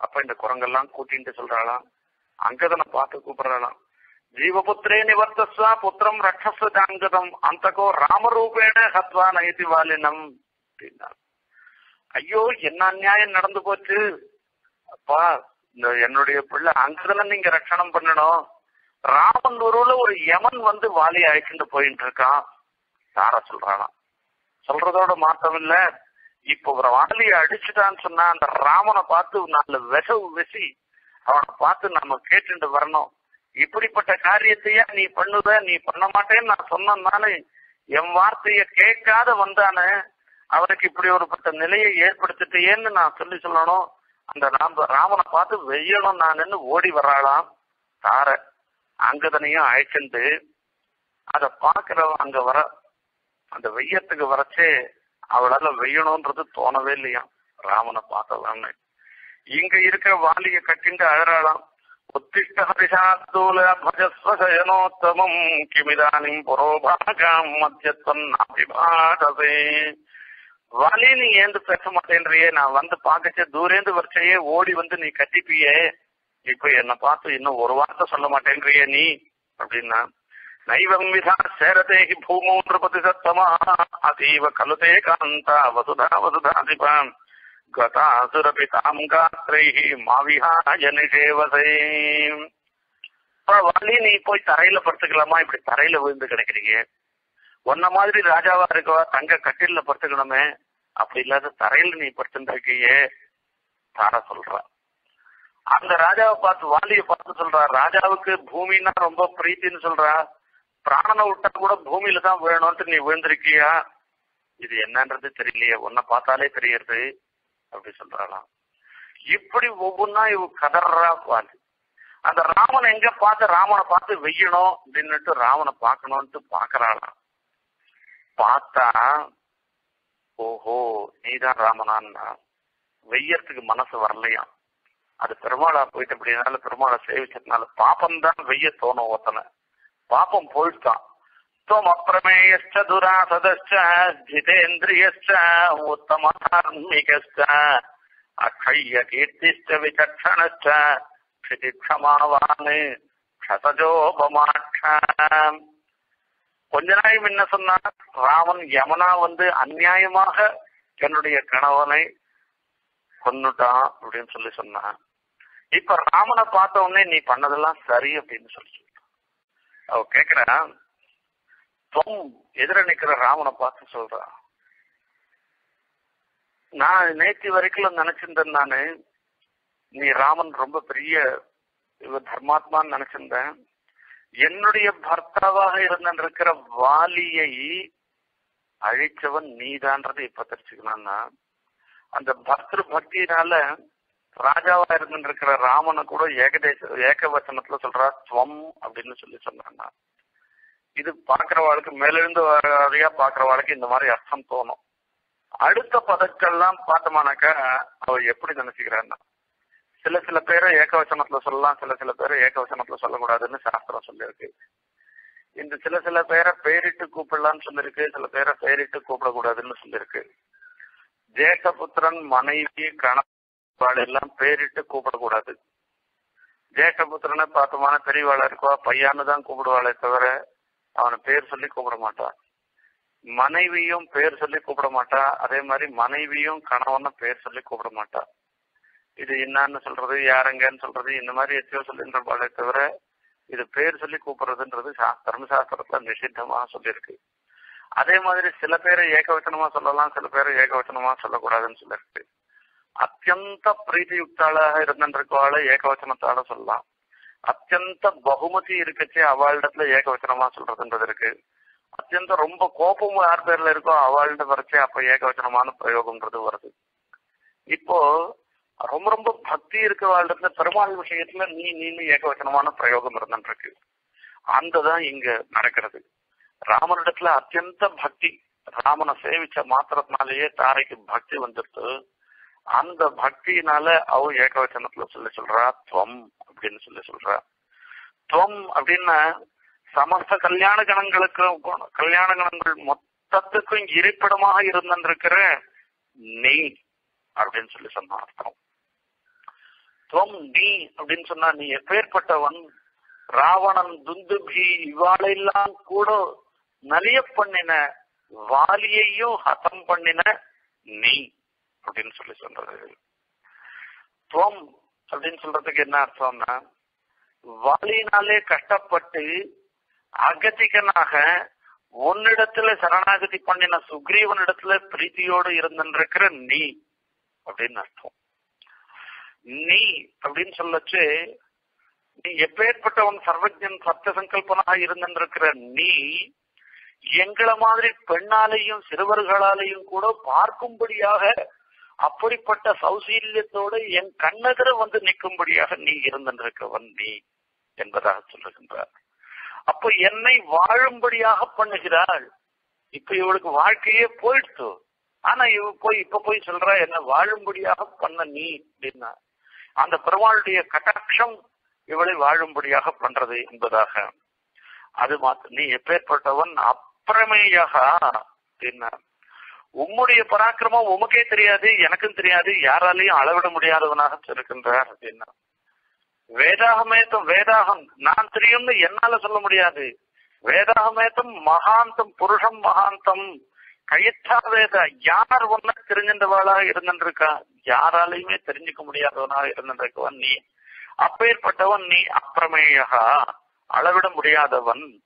அப்ப இந்த குரங்கெல்லாம் கூட்டின்ட்டு சொல்றாளாம். அங்கதனை பார்த்து கூப்பிடுறாளாம். ஜீவபுத்திரே நிவர்த்தஸ்வா புத்திரம் ரட்சஸ்வ ஜாங்கதம் அந்தகோ ராமரூபேண ஹத்வா நயதி வாலினம் அப்படின்னா ஐயோ என்ன அநியாயம் நடந்து போச்சு? அப்பா இந்த என்னுடைய பிள்ளை அங்கதனை நீங்க ரட்சணம் பண்ணணும். ராமன் உருவுல ஒரு யமன் வந்து வாலியை அழைக்கிட்டு போயிட்டு இருக்கான் யார சொல்றானா? சொல்றதோட மாத்தம் இல்ல இப்போ ஒரு வாலியை அடிச்சுட்டான்னு சொன்னா அந்த ராமனை பார்த்து நாலு விசவு விசி அவனை பார்த்து நம்ம கேட்டுட்டு வரணும். இப்படிப்பட்ட காரியத்தையா நீ பண்ணுத நீ பண்ண மாட்டேன்னு நான் சொன்னதுனால என் வார்த்தைய கேட்காத வந்தானே அவருக்கு இப்படி ஒரு பட்ட நிலையை ஏற்படுத்திட்டேன்னு நான் சொல்லி சொல்லணும். அந்த ராம ராமனை பார்த்து வெய்யணும் நான் ஓடி வராளாம் தாரை அங்கதனையும் அழைச்சிட்டு அத பாக்குறவன் அங்க வர அந்த வெய்யத்துக்கு வரச்சே அவளால வெய்யணும்ன்றது தோணவே இல்லையா? ராமனை பார்த்தவன்னு இங்க இருக்கிற வாலிய கட்டிண்டு அழறாளாம். உத்திஷ்ட ஹரிஷாத்தூல பஜஸ்வசயனோத்தமம் கிமிதானிம் புரோபாகாம் மத்தியத்வம் வலி நீ ஏந்து பேச மாட்டேன்றியே நான் வந்து பாக்கச்சே தூரேந்து வரச்சையே ஓடி வந்து நீ கட்டிப்பியே. இப்ப என்ன பார்த்து இன்னும் ஒரு வார்த்தை சொல்ல மாட்டேன்றியே நீ? அப்படின்னா நைவம் விதா சேரதேகி பூமூன்று நிருபதி சத்தமா அதீவ கலுதே காந்தா வசுதா வசுதாதிபாம் கதாசுரபி தாம் காத்திரைஹி மாவிஹாய நிஷேவசே. வள்ளி நீ போய் தரையில படுத்துக்கலாமா? இப்படி தரையில விழுந்து கிடைக்கிறீங்க. உன்ன மாதிரி ராஜாவா இருக்கவா? தங்க கட்டில படுத்துக்கணுமே. அப்படி இல்லாத தரையில நீ படுத்துருக்கியே தார சொல்றா. அந்த ராஜாவை பார்த்து வாலியை பார்த்து சொல்றா ராஜாவுக்கு பூமின்னா ரொம்ப பிரீத்தின்னு சொல்றா. பிராணனை விட்டா கூட பூமியில தான் வேணும்ட்டு நீ விழுந்திருக்கியா? இது என்னன்றது தெரியலையே. உன்னை பார்த்தாலே தெரியறது அப்படி சொல்றாளாம். இப்படி ஒவ்வொன்னா இவ கதறா வாலி அந்த ராமனை எங்க பார்த்து ராமனை பார்த்து வெய்யணும் அப்படின்னுட்டு ராமனை பார்க்கணும்ட்டு பாக்குறாளாம் பார்த்தா ஓஹோ நீதான் ராமனான்னா வெய்யறதுக்கு மனசு வரலையாம். அது பெருமாளா போயிட்டு அப்படினால பெருமாளை சேவிச்சதுனால பாப்பம் தான் வெய்ய தோணும் ஒத்தனை பாப்பம் போயிட்டான் त्वम् अप्रमेयश्च दुरासदश्च जितेन्द्रियश्च उत्तमधार्मिकश्च अक्षय्यकीर्तिश्च विचक्षणश्च क्षितिक्षमावान् क्षतजोपमाक्ष கொஞ்ச நாள் முன்ன சொன்னா ராமன் யமனா வந்து அநியாயமாக என்னுடைய கணவனை கொன்னுட்டான் அப்படின்னு சொல்லி சொன்னான் இப்ப ராமனை பார்த்த உடனே நீ பண்ணதெல்லாம் சரி அப்படின்னு சொல்லி அவ கேக்குறான் தொம் எதிர நிக்கிற ராமனை பார்த்து சொல்றான் நான் நேற்று வரைக்கும் நினைச்சிருந்தேன் நானு. நீ ராமன் ரொம்ப பெரிய தர்மாத்மான்னு நினைச்சிருந்தேன். என்னுடைய பர்த்தாவாக இருந்திருக்கிற வாலியை அழிச்சவன் நீதான்றதை இப்ப தெரிச்சுக்கணும்னா அந்த பக்திரு பக்தியினால ராஜாவா இருந்திருக்கிற ராமனை கூட ஏகதேச ஏகவசனத்துல சொல்றா துவம் அப்படின்னு சொல்லி சொன்னாங்க இது பாக்குறவாளுக்கு மேலிருந்து வரையா பாக்குறவாளுக்கு இந்த மாதிரி அர்த்தம் தோணும். அடுத்த பதக்கள்லாம் பார்த்தோமானாக்கா அவ எப்படி நினைச்சுக்கிறான்னா சில சில பேரை ஏகவசனத்துல சொல்லலாம் சில சில பேரை ஏகவசனத்துல சொல்லக்கூடாதுன்னு சாஸ்திரம் சொல்லியிருக்கு. இந்த சில சில பேரை பேரிட்டு கூப்பிடலாம்னு சொல்லியிருக்கு சில பேரை பேரிட்டு கூப்பிடக்கூடாதுன்னு சொல்லியிருக்கு. ஜேசபுத்திரன் மனைவி கண எல்லாம் பேரிட்டு கூப்பிடக்கூடாது. ஜேஷ்டபுத்திரனை பார்த்தமான பெரியவாளா இருக்கோ? பையான்னு தான் கூப்பிடுவாளே தவிர அவனை பேர் சொல்லி கூப்பிட மாட்டான் மனைவியும் பேர் சொல்லி கூப்பிட மாட்டா. அதே மாதிரி மனைவியும் கணவனும் பேர் சொல்லி கூப்பிட மாட்டா. இது என்னன்னு சொல்றது யாருங்கன்னு சொல்றது இந்த மாதிரி எத்தையோ சொல்லின்றபாளே தவிர இது பேர் சொல்லி கூப்பிடுறதுன்றது தர்மசாஸ்திரத்துல நிஷித்தமா சொல்லியிருக்கு. அதே மாதிரி சில பேரை ஏகவச்சனமா சொல்லலாம் சில பேரை ஏகவச்சனமா சொல்லக்கூடாதுன்னு சொல்லியிருக்கு. அத்தியந்த பிரீதியுக்தாளாக இருந்திருக்கவாள ஏகவச்சனத்தால சொல்லலாம். அத்தியந்த பகுமதி இருக்கச்சே அவளிடத்துல ஏகவச்சனமா சொல்றதுன்றது இருக்கு. அத்தியந்த ரொம்ப கோபம் யார் பேர்ல இருக்கோ அவள்கிட்ட வரைச்சே அப்ப ஏகவச்சனமான பிரயோகம்ன்றது வருது. இப்போ ரொம்ப ரொம்ப பக்தி இருக்க பெருமாள் விஷயத்துல நீ நீனு ஏகவச்சனமான பிரயோகம் இருந்துருக்கு அந்த தான் இங்க நடக்கிறது. ராமனிடத்துல அத்தியந்த பக்தி ராமனை சேவிச்ச மாத்திரத்தினாலேயே தாரைக்கு பக்தி வந்துடுது அந்த பக்தியினால அவ ஏகவச்சனத்துல சொல்லி சொல்றா துவம் அப்படின்னு சொல்லி சொல்றா. துவம் அப்படின்னா சமஸ்த கல்யாண கணங்களுக்கும் கல்யாண கணங்கள் மொத்தத்துக்கும் இருப்பிடமாக இருந்திருக்கிற நெய் அப்படின்னு சொல்லி சொன்ன அர்த்தம். துவம் நீ அப்படின்னு சொன்னா நீ எப்பேற்பட்டவன்? ராவணன் துந்துபி இவாளெல்லாம் கூட நலிய பண்ணின வாலியையும் ஹதம் பண்ணின நீ அப்படின்னு சொல்லி சொல்றது. துவம் அப்படின்னு சொல்றதுக்கு என்ன அர்த்தம்னா வாலியினாலே கஷ்டப்பட்டு அகதிகனாக உன்னிடத்துல சரணாகதி பண்ணின சுக்ரீவனிடத்துல பிரீத்தியோடு இருந்திருக்கிற நீ அப்படின்னு அர்த்தம். நீ அப்படின்னு சொல்லச்சு நீ எப்பேற்பட்டவன் சர்வஜன் சத்த சங்கல்பனாக இருந்திருக்கிற நீ எங்களை மாதிரி பெண்ணாலையும் சிறுவர்களாலையும் கூட பார்க்கும்படியாக அப்படிப்பட்ட சௌசீல்யத்தோடு என் கண்ணெதிர வந்து நிற்கும்படியாக நீ இருந்திருக்கவன் நீ என்பதாக சொல்லுகின்றார். அப்போ என்னை வாழும்படியாக பண்ணுகிறாள். இப்ப இவளுக்கு வாழ்க்கையே போயிடுத்து. ஆனா இவ போய் இப்ப போய் சொல்றா என்ன வாழும்படியாக பண்ண நீ அப்படின்னா அந்த பெருமாளுடைய கட்டாட்சம் இவளை வாழும்படியாக பண்றது என்பதாக. அது மாத்த நீ எப்பேற்பட்டவன் அப்புறமேயாக அப்படின்னா உம்முடைய பராக்கிரமம் உமக்கே தெரியாது எனக்கும் தெரியாது யாராலையும் அளவிட முடியாதவனாக இருக்கின்றார் அப்படின்னா. வேதாகமேத்தம் வேதாகம் நான் தெரியும்னு என்னால சொல்ல முடியாது. வேதாகமேத்தம் மகாந்தம் புருஷம் மகாந்தம் கயிற்றா வேத யார் ஒன்ன தெரிஞ்சின்றவாளாக இருந்திருக்கா? யாராலையுமே தெரிஞ்சுக்க முடியாதவனாக இருந்திருக்கவன் நீ. அப்பேற்பட்டவன் நீ அப்பிரமேயா அளவிட முடியாதவன்.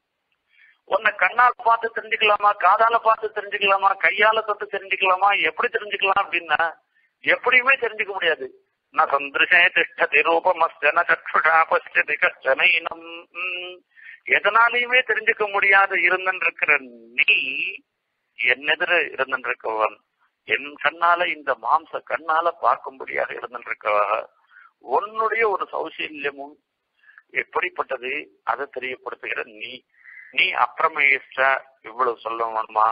உன்னை கண்ணால பார்த்து தெரிஞ்சுக்கலாமா காதால பார்த்து தெரிஞ்சுக்கலாமா கையால தொட்டு தெரிஞ்சுக்கலாமா எப்படி தெரிஞ்சுக்கலாம் அப்படின்னா எப்படியுமே தெரிஞ்சுக்க முடியாது. நான் சந்திருஷே திஷ்டதி ரூபமஸ்தன ந சக்ஷுஷா கஷ்டனைனம் எதனாலையுமே தெரிஞ்சுக்க முடியாது இருந்திருக்கிற நீ என்னெதிர இருந்திருக்கவன் என் கண்ணால இந்த மாம்ச கண்ணால பார்க்கும்படியாக இருந்திருக்கவ உன்னுடைய ஒரு சௌசல்யமும் எப்படிப்பட்டது அதை தெரியப்படுத்துகிற நீ. நீ அப்பிரமேஷ்டா இவ்வளவு சொல்ல வேணுமா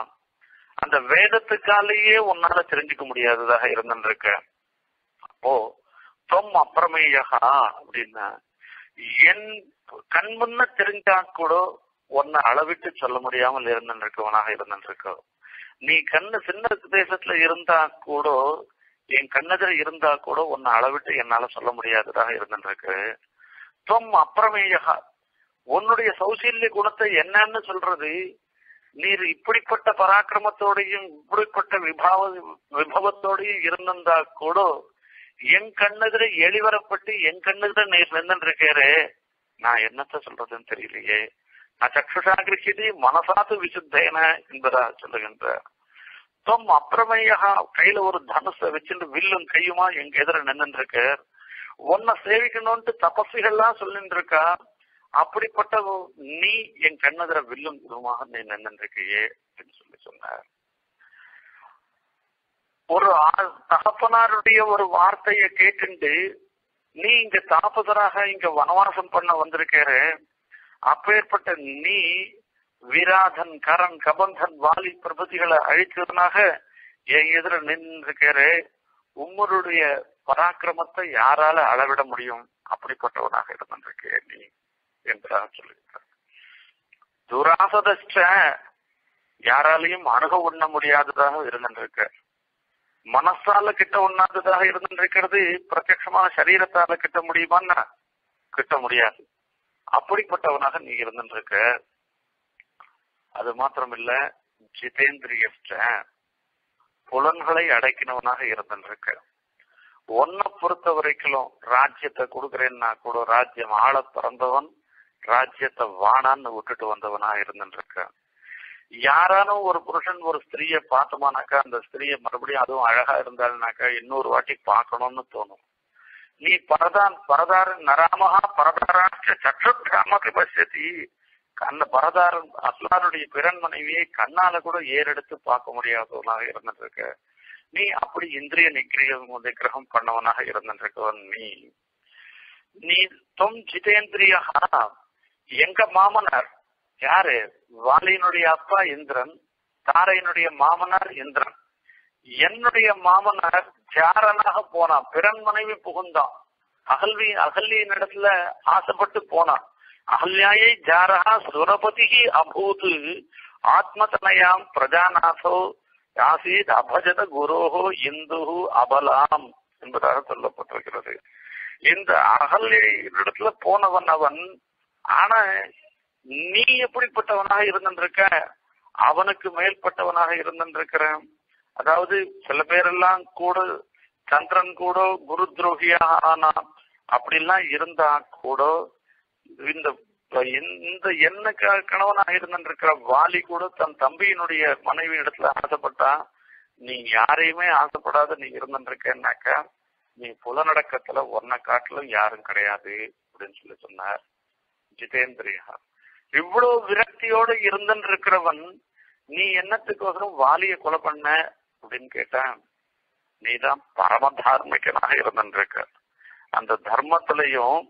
அந்த வேதத்துக்காலேயே உன்னால தெரிஞ்சுக்க முடியாததாக இருந்திருக்க அப்போ தொம் அப்பிரமேயகா அப்படின்னா என் கண் முன்ன தெரிஞ்சா கூட உன்னை அளவிட்டு சொல்ல முடியாமல் இருந்திருக்கவனாக இருந்திருக்க நீ கண்ணு சின்ன தேசத்துல இருந்தா கூட என் கண்ணெதிர இருந்தா கூட உன்னை அளவிட்டு என்னால சொல்ல முடியாததாக இருந்திருக்கு தொம் அப்பிரமேயகா உன்னுடைய சௌசல்ய குணத்தை என்னன்னு சொல்றது நீர் இப்படிப்பட்ட பராக்கிரமத்தோடையும் இப்படிப்பட்ட விபாவ விபவத்தோடையும் இருந்திருந்தா கூட என் கண்ணெதிர எளிவரப்பட்டு என் கண்ணெதிர நீர் நின்றுருக்காரு நான் என்னத்த சொல்றதுன்னு தெரியலையே. நான் சக்ஷுஷா கிருஷிதி மனசாத்து விசுத்தேன என்பதா சொல்லுகின்ற தொம் அப்பிரமேயா கையில ஒரு தனுசை வச்சுட்டு வில்லும் கையுமா எங்க எதிர நின்றுருக்கார் உன்னை சேவிக்கணும்ட்டு தபஸ்விகள்லாம் சொல்லிட்டு இருக்கா அப்படிப்பட்ட நீ என் கண்ணதிர வில்லும் குருமாக நீ நின்றிருக்கையே அப்படின்னு சொல்லி சொன்னார். ஒரு தகப்பனாருடைய ஒரு வார்த்தையை கேட்டுண்டு நீ இங்க தாபதராக இங்க வனவாசம் பண்ண வந்திருக்காரு அப்பேற்பட்ட நீ விராதன் கரன் கபந்தன் வாலி பிரபதிகளை அழித்ததனாக என் எதிர நின்றிருக்காரு உம்மருடைய பராக்கிரமத்தை யாரால அளவிட முடியும்? அப்படிப்பட்டவனாக இருந்திருக்கேன் நீ. என்பதாக சொல்லுகிறார் துராசதஷ்ட யாராலையும் அணுக உண்ண முடியாததாக இருந்திருக்க மனசால கிட்ட உண்ணாததாக இருந்திருக்கிறது பிரத்யமான சரீரத்தால கிட்ட முடியுமான்னா கிட்ட முடியாது. அப்படிப்பட்டவனாக நீ இருந்திருக்க அது மாத்திரமில்ல ஜிதேந்திரியஸ்ட புலன்களை அடைக்கினவனாக இருந்திருக்க உன்னை பொறுத்த வரைக்கும் ராஜ்யத்தை கொடுக்கிறேன்னா கூட ராஜ்யம் ஆள பிறந்தவன் ராஜ்யத்தை வானான்னு விட்டுட்டு வந்தவனா இருந்துருக்க. யாராலும் ஒரு புருஷன் ஒரு ஸ்திரீய பார்த்தோமானாக்கா அந்த ஸ்திரீயை மறுபடியும் அதுவும் அழகா இருந்தாள்னாக்கா இன்னொரு வாட்டி பார்க்கணும்னு தோணும். நீ பரதான் பரதார நராமகா பரதாராட்ச சக்ஷுராமக்கு பசதி அந்த பரதாரன் அஸ்லாருடைய பிறன் மனைவியை கண்ணால கூட ஏறெடுத்து பார்க்க முடியாதவனாக இருந்துருக்க. நீ அப்படி இந்திரிய நிகிரியம் நிகிரகம் பண்ணவனாக இருந்திருக்கவன் நீ. நீ தொம் ஜிதேந்திரியா எங்க மாமனார்? யாரு? வாலியினுடைய அப்பா இந்திரன் தாரையினுடைய மாமனார் இந்திரன். என்னுடைய மாமனார் ஜாரனாக போனான். பிறன் மனைவி புகுந்தான். அகல்வி அகல்யின் இடத்துல ஆசைப்பட்டு போனான். அகல்யாயை ஜாரா சுரபதி அபூத் ஆத்மதனயாம் பிரஜாநாசோ ஆசீத் அபஜத குரோஹோ இந்து அபலாம் என்பதாக சொல்லப்பட்டிருக்கிறது. இந்த அகல்யிடத்துல போனவன் அவன் ஆனா நீ எப்படிப்பட்டவனாக இருந்திருக்க? அவனுக்கு மேல்பட்டவனாக இருந்திருக்கிறேன் அதாவது சில பேரெல்லாம் கூட சந்திரன் கூட குரு துரோகியாக ஆனான் அப்படிலாம் இருந்தா கூட இந்த இந்த என்ன கணவனாக இருந்திருக்கிற வாலி கூட தன் தம்பியினுடைய மனைவி இடத்துல ஆசைப்பட்டா நீ யாரையுமே ஆசைப்படாத நீ இருந்திருக்கேன்னாக்கா நீ புலநடக்கத்துல ஒன்ன காட்டிலும் யாரும் கிடையாது அப்படின்னு சொல்லி சொன்னார். ஜிதேந்திரியா. இவ்வளவு விரக்தியோடு இருந்துன்னு இருக்கிறவன் நீ என்னத்துக்கோசரம் வாலிய கொலை பண்ண அப்படின்னு கேட்டா நீதான் பரம தார்மிகனாக இருந்திருக்க அந்த தர்மத்திலையும்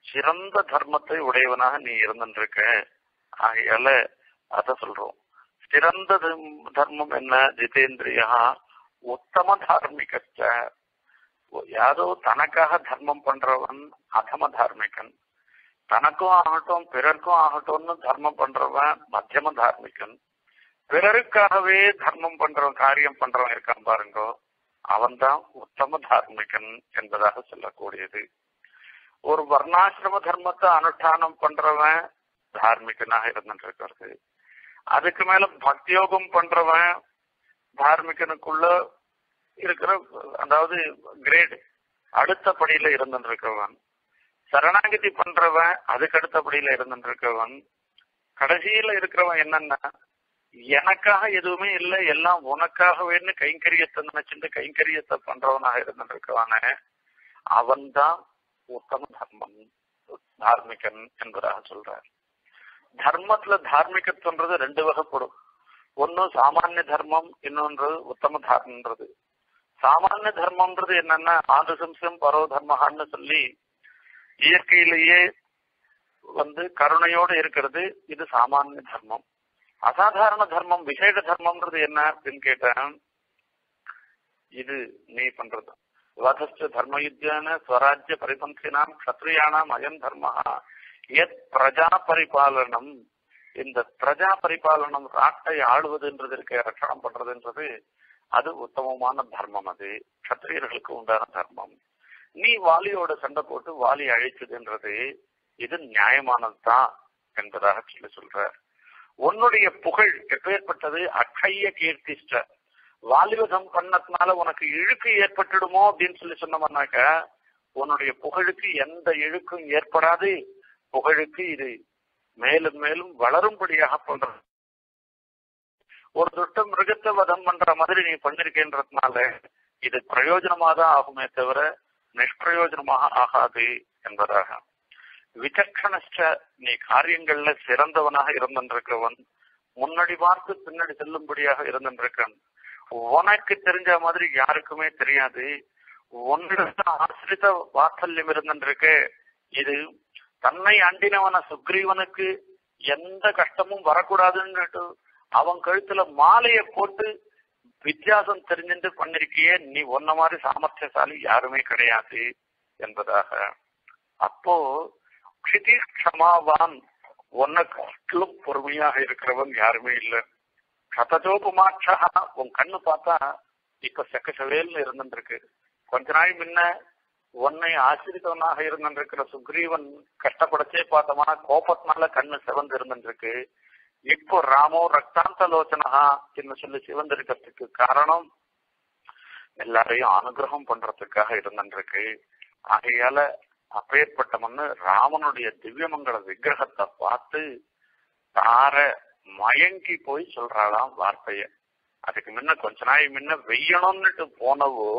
சிறந்த தர்மத்தை உடையவனாக நீ இருந்திருக்க ஆகையால அத சொல்றோம். சிறந்த தர்மம் என்ன? ஜிதேந்திரியா உத்தம தார்மிகச்ச யாரோ தனக்காக தர்மம் பண்றவன் அதம தார்மிகன். தனக்கும் ஆகட்டும் பிறர்க்கும் ஆகட்டும்னு தர்மம் பண்றவன் மத்தியம தார்மிகன். பிறருக்காகவே தர்மம் பண்றவன் காரியம் பண்றவன் இருக்கான் பாருங்க. அவன்தான் உத்தம தார்மிகன் என்பதாக சொல்லக்கூடியது. ஒரு வர்ணாசிரம தர்மத்தை அனுஷ்டானம் பண்றவன் தார்மிகனாக இருந்துட்டு இருக்கிறது அதுக்கு மேல பக்தியோகம் பண்றவன் தார்மிகனுக்குள்ள இருக்கிற அதாவது கிரேட் அடுத்த படியில இருந்துட்டு இருக்கிறவன் சரணாகதி பண்றவன் அதுக்கு அடுத்தபடியில இருந்துட்டு இருக்கவன் கடைசியில இருக்கிறவன் என்னன்னா எனக்காக எதுவுமே இல்லை எல்லாம் உனக்காக வேணும் கைங்கரியத்தை நினைச்சிட்டு கைங்கரியத்தை பண்றவனாக இருந்திருக்கவானே அவன்தான் உத்தம தர்மம் தார்மிகன் என்பதாக சொல்றார். தர்மத்துல தார்மிகத்துன்றது ரெண்டு வகைப்படும். ஒன்னு சாமானிய தர்மம் இன்னொன்றது உத்தம தர்மன்றது. சாமானிய தர்மம்ன்றது என்னன்னா ஆண்டுசம்சம் பரோ தர்மஹான்னு சொல்லி இயற்கையிலேயே வந்து கருணையோடு இருக்கிறது இது சாமானிய தர்மம். அசாதாரண தர்மம் விசேட தர்மம்ன்றது என்ன அப்படின்னு கேட்டேன். இது நீ பண்றது. வதஸ்ட தர்மயுத்தியான ஸ்வராஜ்ய பரிபந்தினாம் கத்திரியானாம் அயம் தர்ம எத் பிரஜா பரிபாலனம். இந்த பிரஜா பரிபாலனம் நாட்டை ஆளுவதுன்றது இருக்க ரட்சணம் பண்றதுன்றது அது உத்தமமான தர்மம் அது. கத்திரியர்களுக்கு உண்டான தர்மம். நீ வாலியோட சண்டை போட்டு வாலி அழிச்சதுன்றது இது நியாயமானதுதான் என்பதாக சொல்லி சொல்ற உன்னுடைய புகழ் எப்பேற்பட்டது? அக்கைய கீர்த்திஷ்ட. வாலிவதம் பண்ணதுனால உனக்கு இழுக்கு ஏற்பட்டுடுமோ அப்படின்னு சொல்லி சொன்னோம்னாக்க உன்னுடைய புகழுக்கு எந்த இழுக்கும் ஏற்படாது. புகழுக்கு இது மேலும் மேலும் வளரும்படியாக பண்ற ஒரு துட்ட மிருகத்தை வதம் பண்ற மாதிரி நீ பண்ணிருக்கேன்றதுனால இது பிரயோஜனமா தான் ஆகுமே தவிர நிஷ்பிரயோஜனமாக ஆகாது என்பதாக. விசக்ஷணஸ்ட நீ காரியங்கள்ல சிறந்தவனாக இருந்திருக்கிறவன் முன்னாடி பார்த்து பின்னாடி செல்லும்படியாக இருந்திருக்கான் உனக்கு தெரிஞ்ச மாதிரி யாருக்குமே தெரியாது. உன்னிடத்துல ஆசிரித்த வாத்சல்யம் இருந்திருக்கு. இது தன்னை அண்டினவன சுக்ரீவனுக்கு எந்த கஷ்டமும் வரக்கூடாதுன்னு அவன் கழுத்துல மாலையை போட்டு வித்தியாசம் தெரிஞ்சுட்டு பண்ணிருக்கியே நீ ஒன்ன மாதிரி சாமர்த்தியசாலி யாருமே கிடையாது என்பதாக. அப்போ க்ஷிதி க்ஷமாவான் உன்னை பொறுமையாக இருக்கிறவன் யாருமே இல்லை. கதஜோபமாட்சா உன் கண்ணு பார்த்தா இப்ப செக்கச்சவேல்னு இருந்துருக்கு கொஞ்ச நாள் முன்ன உன்னை ஆசிரித்தவனாக இருந்திருக்கிற சுக்ரீவன் கஷ்டப்படச்சே பார்த்தோம்னா கோபத்தினால கண்ணு செவந்து இருந்துருக்கு இப்போ ராமோ ரக்தாந்த லோச்சனஹா என்று சொல்லி சிவந்திருக்கிறதுக்கு காரணம் எல்லாரையும் அனுகிரகம் பண்றதுக்காக இருந்திருக்கு. ஆகையால அப்பேற்பட்ட மண்ணு ராமனுடைய திவ்யமங்கல விக்கிரகத்தை பார்த்து தார மயங்கி போய் சொல்றாளாம் வார்த்தைய. அதுக்கு முன்ன கொஞ்ச நாய் முன்ன வெய்யணும்னுட்டு போனவோ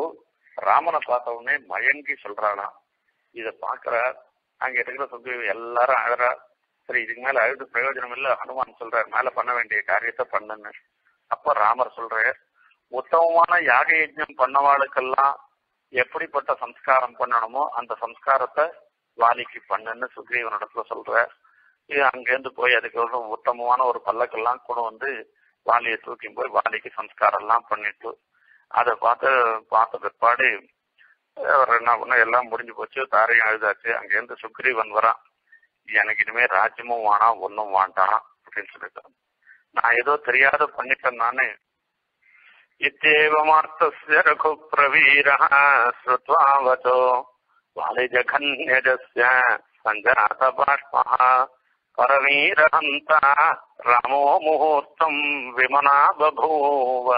ராமனை பார்த்த உடனே மயங்கி சொல்றாளாம். இத பாக்குற அங்க இருக்கிற சொந்த எல்லாரும் அழறா சரி இதுக்கு மேல அழுது பிரயோஜனம் இல்ல. ஹனுமான் சொல்றாரு மேல பண்ண வேண்டிய காரியத்தை பண்ணுன்னு. அப்ப ராமர் சொல்றார் உத்தமமான யாக யஜ்யம் பண்ணவாளுக்கெல்லாம் எப்படிப்பட்ட சம்ஸ்காரம் பண்ணணுமோ அந்த சம்ஸ்காரத்தை வாலிக்கு பண்ணுன்னு சுக்ரீவனிடத்துல சொல்ற இது அங்கேருந்து போய் அதுக்கு உத்தமமான ஒரு பல்லக்கெல்லாம் கூட வந்து வாலியை தூக்கி போய் வாலிக்கு சம்ஸ்காரம் எல்லாம் பண்ணிட்டு அதை பார்த்து பார்த்த பிற்பாடு அவர் என்ன பண்ண எல்லாம் முடிஞ்சு போச்சு தாரையும் அழுதாச்சு. அங்கேருந்து சுக்ரீவன் வரான். எனக்கு இனிமே ராஜ்யமும் வேணாம் ஒன்னும் வேண்டாம் அப்படின்னு சொல்லிட்டு நான் ஏதோ தெரியாத பண்ணிட்டேன் நானு. இத்தேவமார்த்தஸ்ய ரகு பிரவீர ஸ்ருத்வா வச்சோ வாலிஜகன்யஜஸ்ய சஞ்சாத பாஷ்ம முகூர்த்தம் விமனா பபூவ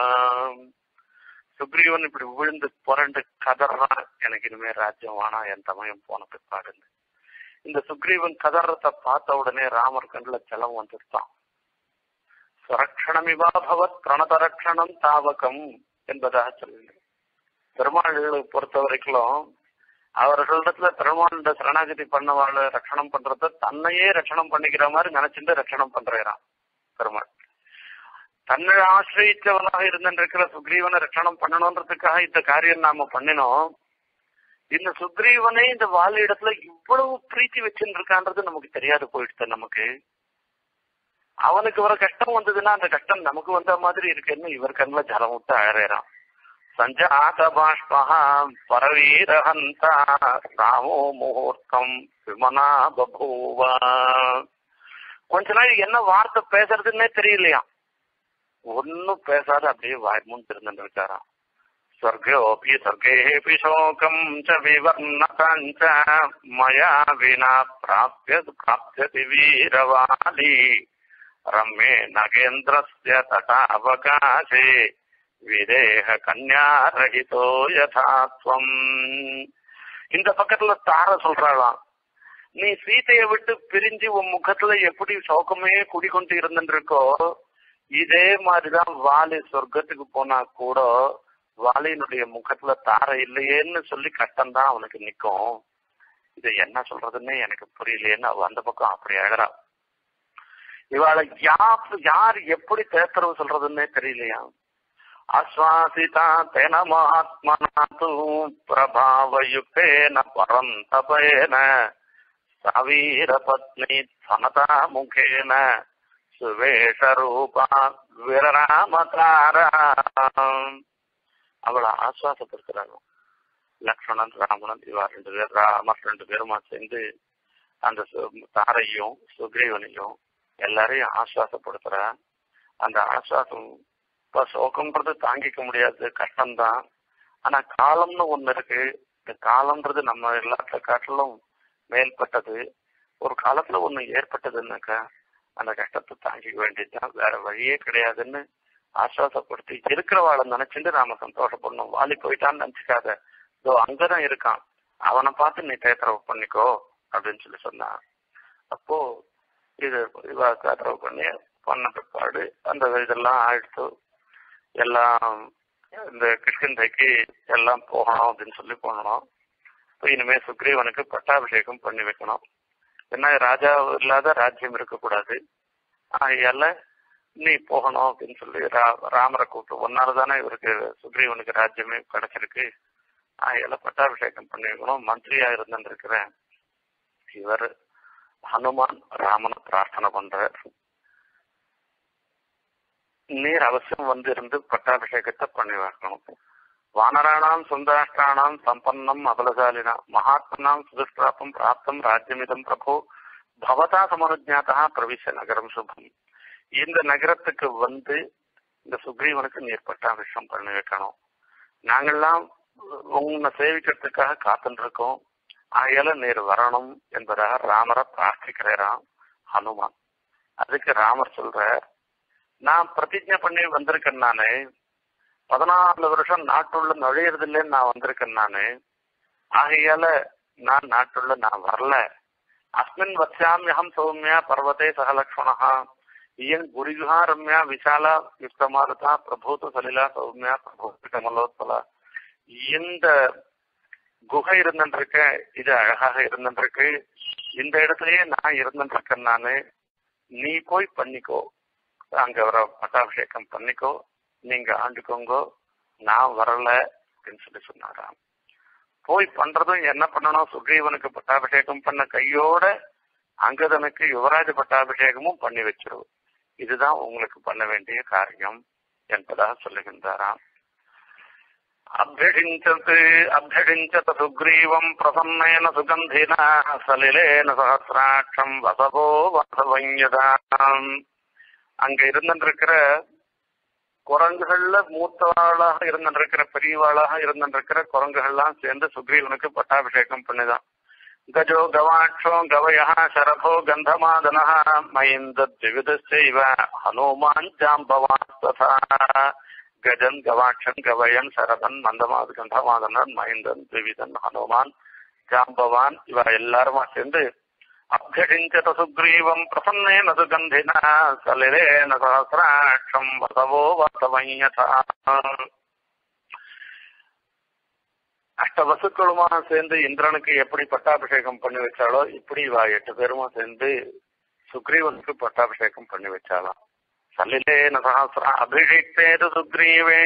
சுக்ரீவன் இப்படி விழுந்து புரண்டு கதறான். எனக்கு இனிமே ராஜ்யம் வேணா என் தமயம் போன பிற்பாடுன்னு இந்த சுக்ரீவன் கதறத்தை பார்த்த உடனே ராமர் கண்ணுல செலம் வந்துட்டான் சுரக்ஷணமிவா பவத் பிரணதரக்ஷணம் தாவகம் என்பதாக சொல்லுங்கள் பெருமாள்களை பொறுத்த வரைக்கும் அவர்களிடத்துல பெருமாண்ட சரணாகதி பண்ணவாள் ரட்சணம் பண்றத தன்னையே ரட்சணம் பண்ணிக்கிற மாதிரி நினைச்சுட்டு ரட்சணம் பண்றான் பெருமாள். தன்னை ஆசிரியத்தவனாக இருந்திருக்கிற சுக்ரீவனை ரட்சணம் பண்ணணுன்றதுக்காக இந்த காரியம் நாம பண்ணினோம். இந்த சுக்ரீவனே இந்த வாழ இடத்துல இவ்வளவு பிரீத்தி வச்சுருக்கான்றது நமக்கு தெரியாது போயிடுச்சு நமக்கு. அவனுக்கு வர கஷ்டம் வந்ததுன்னா அந்த கஷ்டம் நமக்கு வந்த மாதிரி இருக்குன்னு இவர் கண்ணில் ஜலம் விட்டு அழறான் சஞ்சாத பாஷ்பா பரவீரஹந்தா ராமோ முகூர்த்தம் விமனா பபூவா கொஞ்ச நாள் என்ன வார்த்தை பேசுறதுன்னே தெரியலையா ஒன்னும் பேசாத அப்படியே வாய்மூன் திருந்துட்டு இருக்காராம். स्वर्गोऽपि स्वर्गेऽपि शोकम् च विवर्णताम् च मया विना प्राप्य प्राप्यति वीरवाली रम्ये नगेन्द्रस्य तटावकाशे விதேக கன்யாரகிதோ யதாத்வம் இந்த பக்கத்துல தார சொல்றாளாம் நீ சீதையை விட்டு பிரிஞ்சு உன் முகத்துல எப்படி சோகமே குடிக்கொண்டு இருந்துருக்கோ இதே மாதிரிதான் வாலி சொர்க்கத்துக்கு போனா கூட வாலியினுடைய முகத்துல தாரை இல்லையேன்னு சொல்லி கட்டம் தான் அவனுக்கு நிக்கும். இது என்ன சொல்றதுன்னு எனக்கு புரியலையேன்னு அவ அந்த பக்கம் அப்படி அழறா. இவாளை யார் யார் எப்படி தேத்தரவு சொல்றதுன்னே தெரியலையா? அஸ்வாசிதா தேன மகாத்மனா தூ பிரபாவயுக்தேன பரந்தபேன சவீர பத்னி சமதா முகேன சுவேஷரூபா விரராமதாரா அவளை ஆசுவாசப்படுத்துறாங்க லக்ஷ்மணன் ராமணன் இவா ரெண்டு பேர் ராமர் ரெண்டு பேருமா சேர்ந்து அந்த தாரையும் சுக்ரீவனையும் எல்லாரையும் ஆசுவாசப்படுத்துற அந்த ஆசுவாசம் இப்ப சோகம்ன்றது தாங்கிக்க முடியாது கஷ்டம்தான். ஆனா காலம்னு ஒண்ணு இருக்கு. இந்த காலம்ன்றது நம்ம எல்லாத்த காட்டிலும் மேல்பட்டது. ஒரு காலத்துல ஒண்ணு ஏற்பட்டதுன்னாக்கா அந்த கஷ்டத்தை தாங்கிக்க வேண்டியதுதான். வேற வழியே கிடையாதுன்னு ஆஸ்வாசப்படுத்தி இருக்கிறவாளை நினைச்சுட்டு நாம சந்தோஷப்படணும். வாலி போயிட்டான்னு நினைச்சுக்காத. இதோ அங்கதான் இருக்கான். அவனை பார்த்து நீ தேத்தரவு பண்ணிக்கோ அப்படின்னு சொல்லி சொன்னான். அப்போ இது இவா தேத்தரவு பண்ணி பண்ண பிற்பாடு அந்த இதெல்லாம் ஆயிடுத்து எல்லாம் இந்த கிருஷ்ணந்தைக்கு எல்லாம் போகணும் அப்படின்னு சொல்லி போனோம். இப்போ இனிமே சுக்ரீவனுக்கு பட்டாபிஷேகம் பண்ணி வைக்கணும். ஏன்னா ராஜா இல்லாத ராஜ்யம் இருக்கக்கூடாது. ஆகையால நீ போகணும் அப்படின்னு சொல்லி ரா- ராமரை கூப்பிட்டு ஒன்னால தானே இவருக்கு சுக்ரீவனுக்கு ராஜ்யமே கிடைச்சிருக்கு. ஆகையால பட்டாபிஷேகம் பண்ணி வைக்கணும் மந்திரியா இருந்திருக்கிறேன். இவர் ஹனுமான் ராமனை பிரார்த்தனை பண்றார். நீர் அவசியம் வந்து இருந்து பட்டாபிஷேகத்தை பண்ணி வைக்கணும். வானராணாம் சுந்தாஷ்டானாம் சம்பன்னம் அபலசாலினா மகாத்மனாம் சுதுஷ்பிராப்பம் பிராப்தம் ராஜ்யமிதம் பிரபு பவதா சமனுஜாத்தா பிரவிச நகரம் சுபம். இந்த நகரத்துக்கு வந்து இந்த சுக்ரீவனுக்கு நீர் பட்டாபிஷேகம் பண்ணி வைக்கணும். நாங்கள்லாம் உன்னை சேவிக்கிறதுக்காக காத்துருக்கோம் இருக்கோம் ஆகையால நீர் வரணும் என்பதாக ராமரை பிரார்த்திக்கிறாராம் ஹனுமான். அதுக்கு ராமர் சொல்ற நான் பிரதிஜை பண்ணி வந்திருக்கேன் நானு. பதினாலு வருஷம் நாட்டுள்ள நுழையிறது இல்லைன்னு நான் வந்திருக்கேன் நானு. ஆகையால நான் நாட்டுள்ள நான் வரல. அஸ்மின் வச்சாமியகம் சௌமியா பர்வதே சக லக்ஷ்மணா இயன் ரம்யா விஷாலா யுக்தமாருதா பிரபுத்த சலிலா சௌமியா பிரபூத கமலோத்பலா இந்த குகை இருந்துருக்க இது அழகாக இருந்துருக்கு. இந்த இடத்துலயே நான் இருந்துருக்கேன் நானு. நீ போய் பண்ணிக்கோ. அங்க வர பட்டாபிஷேகம் பண்ணிக்கோ. நீங்க ஆண்டுக்கோங்கோ. நான் வரல அப்படின்னு சொல்லி சொன்னாராம். போய் பண்றதும் என்ன பண்ணணும்? சுக்ரீவனுக்கு பட்டாபிஷேகம் பண்ண கையோட அங்கதனுக்கு யுவராஜ பட்டாபிஷேகமும் பண்ணி வச்சிருவோம் இதுதான் உங்களுக்கு பண்ண வேண்டிய காரியம் என்பதாக சொல்லுகின்றாராம். அபியடிஞ்சத் அபியடிஞ்சத சுக்ரீவம் பிரசன்னேன சுகந்தினா சலிலேன சகசிராட்சம் வசவோ வசவஞ்சதாம் அங்க இருந்திருக்கிற குரங்குகள்ல மூத்தவாளாக இருந்திருக்கிற பெரியவாளாக இருந்திருக்கிற குரங்குகள்லாம் சேர்ந்து சுக்ரீவனுக்கு பட்டாபிஷேகம் பண்ணுதான். கஜோ கவாட்சோ கவயா சரபோ கந்தமாதன மயிந்த திவிதஸ்சைவ ஹனுமான் ஜாம்பவான் ததா கஜன் கவாட்சன் கவயன் சரபன் மந்தமாது கந்தமாதனன் மயிந்தன் திவிதன் ஹனுமான் ஜாம்பவான் இவ எல்லாருமா சேர்ந்து அப்கடிஞ்சத சுக்ரீவம் பிரசன்னேன சுகந்தினா சலிலேன சஹசிராட்சம் வசவோ வசவஞ்சதா அஷ்ட வசுக்களுமா சேர்ந்து இந்திரனுக்கு எப்படி பட்டாபிஷேகம் பண்ணி வச்சாலோ இப்படி இவா எட்டு பேருமா சேர்ந்து சுக்ரீவனுக்கு பட்டாபிஷேகம் பண்ணி வச்சாலாம் சலிலேன சஹசிர அபிஷேக்தேது சுக்ரீவே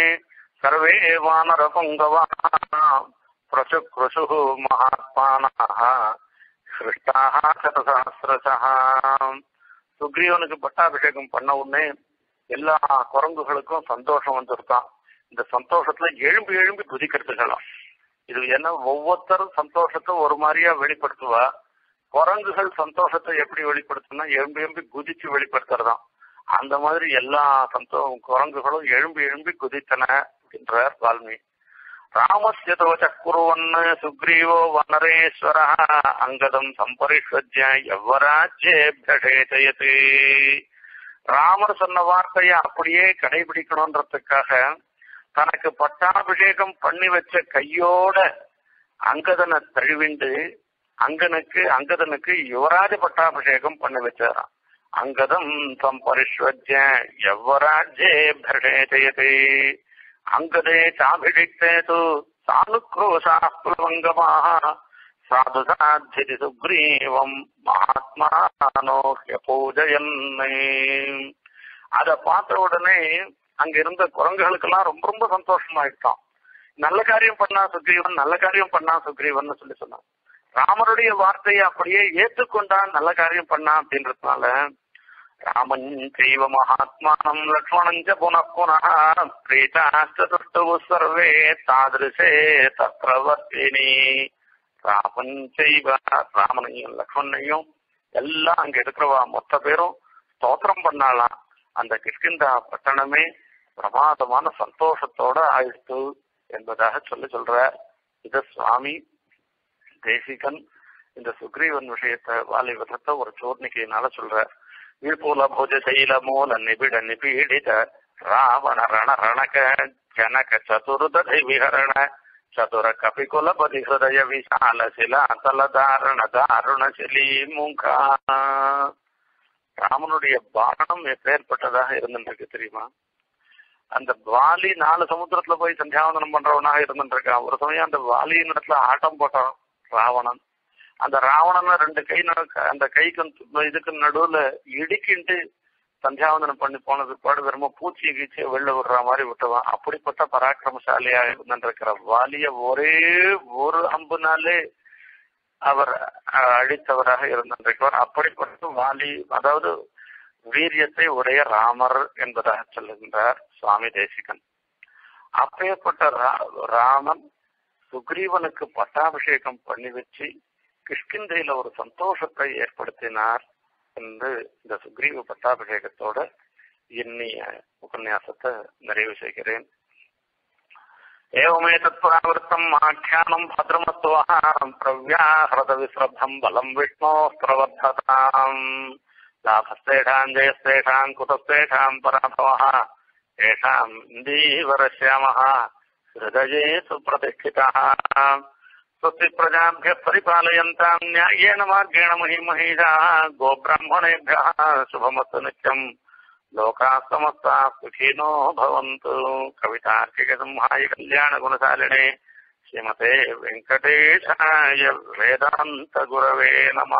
சர்வே வானர புங்கவா பிரசு கிருஷு மகாத்மானாக சிருஷ்டாக சதசஹசிரசா சுக்ரீவனுக்கு பட்டாபிஷேகம் பண்ண உடனே எல்லா குரங்குகளுக்கும் சந்தோஷம் வந்திருக்கான் இந்த சந்தோஷத்துல எழும்பி எழும்பி குதிக்கிறதுகளாம் இது என்ன ஒவ்வொருத்தரும் சந்தோஷத்தை ஒரு மாதிரியா வெளிப்படுத்துவா? குரங்குகள் சந்தோஷத்தை எப்படி வெளிப்படுத்துனா எழும்பி எழும்பி குதிச்சு வெளிப்படுத்துறதாம் அந்த மாதிரி எல்லா சந்தோ குரங்குகளும் எழும்பி எழும்பி குதித்தன என்றார் வால்மீகி. ராமஸ்ய குருவன்னு சுக்ரீவோ வனரேஸ்வர அங்கதம் சம்பரிஷ்வஜ்ய எவ்வராஜ்யேபியடேஜயது ராமர் சொன்ன வார்த்தையை அப்படியே கடைபிடிக்கணும்ன்றதுக்காக தனக்கு பட்டாபிஷேகம் பண்ணி வச்ச கையோட அங்கதனை தழுவிண்டு அங்கனுக்கு அங்கதனுக்கு யுவராஜ பட்டாபிஷேகம் பண்ணி வச்சாராம். அங்கதம் தம் சம்பரிஷ்வஜ்ய யவராஜ்யே பிரடேஜயதே அங்கதே சாபிஷிக்தே து சானுக்ரோஷா புலவங்கமாக சாது சாத்தியதி சுக்ரீவம் மகாத்மானோஹ்ய பூஜயன்னை அத பார்த்த உடனே அங்க இருந்த குரங்குகளுக்கெல்லாம் ரொம்ப ரொம்ப சந்தோஷமாயிட்டான். நல்ல காரியம் பண்ணா சுக்ரீவன் நல்ல காரியம் பண்ணா சுக்ரீவன் சொல்லி சொன்னான். ராமருடைய வார்த்தையை அப்படியே ஏற்றுக்கொண்டான் நல்ல காரியம் பண்ணா அப்படின்றதுனால ராமன் செய்வ மகாத்மானம் லக்ஷ்மணஞ்ச புன புனः பிரீதாஷ்டதுஷ்டவு சர்வே தாதிருஷே தத்ரவர்த்தினி. ராமன் செய்வ ராமனையும் லக்ஷ்மணையும் எல்லாம் அங்க இருக்கிறவா மொத்த பேரும் ஸ்தோத்திரம் பண்ணாலாம் அந்த கிஷ்கிந்தா பட்டணமே பிரமாதமான சந்தோஷத்தோட ஆயிடுத்து என்பதாக சொல்லி சொல்ற இத சுவாமி தேசிகன் இந்த சுக்ரீவன் விஷயத்த வாலிபதத்தை ஒரு சோர்ணிக்கையினால சொல்ற விபுல புஜ சைல மூல நிபிட நிபீடித ராவண ரண ரணக ஜனக சதுர்ததை விஹரண சதுர கபிகுலபதி ஹிருதய விசால சில அசல தாரண தாருண சிலி முகா ராமனுடைய பானம் எப்பேற்பட்டதாக இருந்துருக்கு தெரியுமா? அந்த வாலி நாலு சமுத்திரத்துல போய் சந்தியாவந்தனம் பண்றவனாக இருந்துருக்கான். ஒரு சமயம் அந்த வாலியின் இடத்துல ஆட்டம் போட்டான் ராவணன். அந்த ராவணன் ரெண்டு கை அந்த கைக்கு இதுக்கு நடுவுல இடிக்கிட்டு சந்தியாவந்தனம் பண்ணி போனது பாடு வெறும பூச்சி கீச்சியை வெளில விடுற மாதிரி விட்டுவான். அப்படிப்பட்ட பராக்கிரமசாலியா இருந்துருக்கிற வாலிய ஒரே ஒரு அம்புனாலே அவர் அழித்தவராக இருந்திருக்கிறார் அப்படிப்பட்ட வாலி அதாவது வீரியத்தை உடைய ராமர் என்பதாக சொல்லுகின்றார் சுவாமி தேசிகன் அப்பேற்பட்ட ரா- ராமன் சுக்ரீவனுக்கு பட்டாபிஷேகம் பண்ணி வச்சு கிஷ்கிந்தையில ஒரு சந்தோஷத்தை ஏற்படுத்தினார் என்று இந்த சுக்ரீவ பட்டாபிஷேகத்தோட இன்னைய உபன்யாசத்தை நிறைவு செய்கிறேன் एवमेतत्पुरावृत्तम् आख्यानम् भद्रमत्वहारम् प्रव्याहृतविश्रद्धम् बलम् विष्णोः प्रवर्धताम् లాభస్థేషాం జయస్థేషాం కుతస్థేషాం పరాభవ ఏషాం దీవరశ్యామ హృదయే సుప్రతిష్ఠిత స్వస్తి ప్రజాభ్య పరిపాలయంతాం న్యాయేన మార్గేణ మహిమహీషా గోబ్రాహ్మణేభ్య శుభమస్తు నిత్యం లోకా సమస్త సుఖీనో కవితార్కిక సంహాయ కళ్యాణ గుణశాలినే శ్రీమతే వెంకటేశాయ వేదాంత గురవే నమ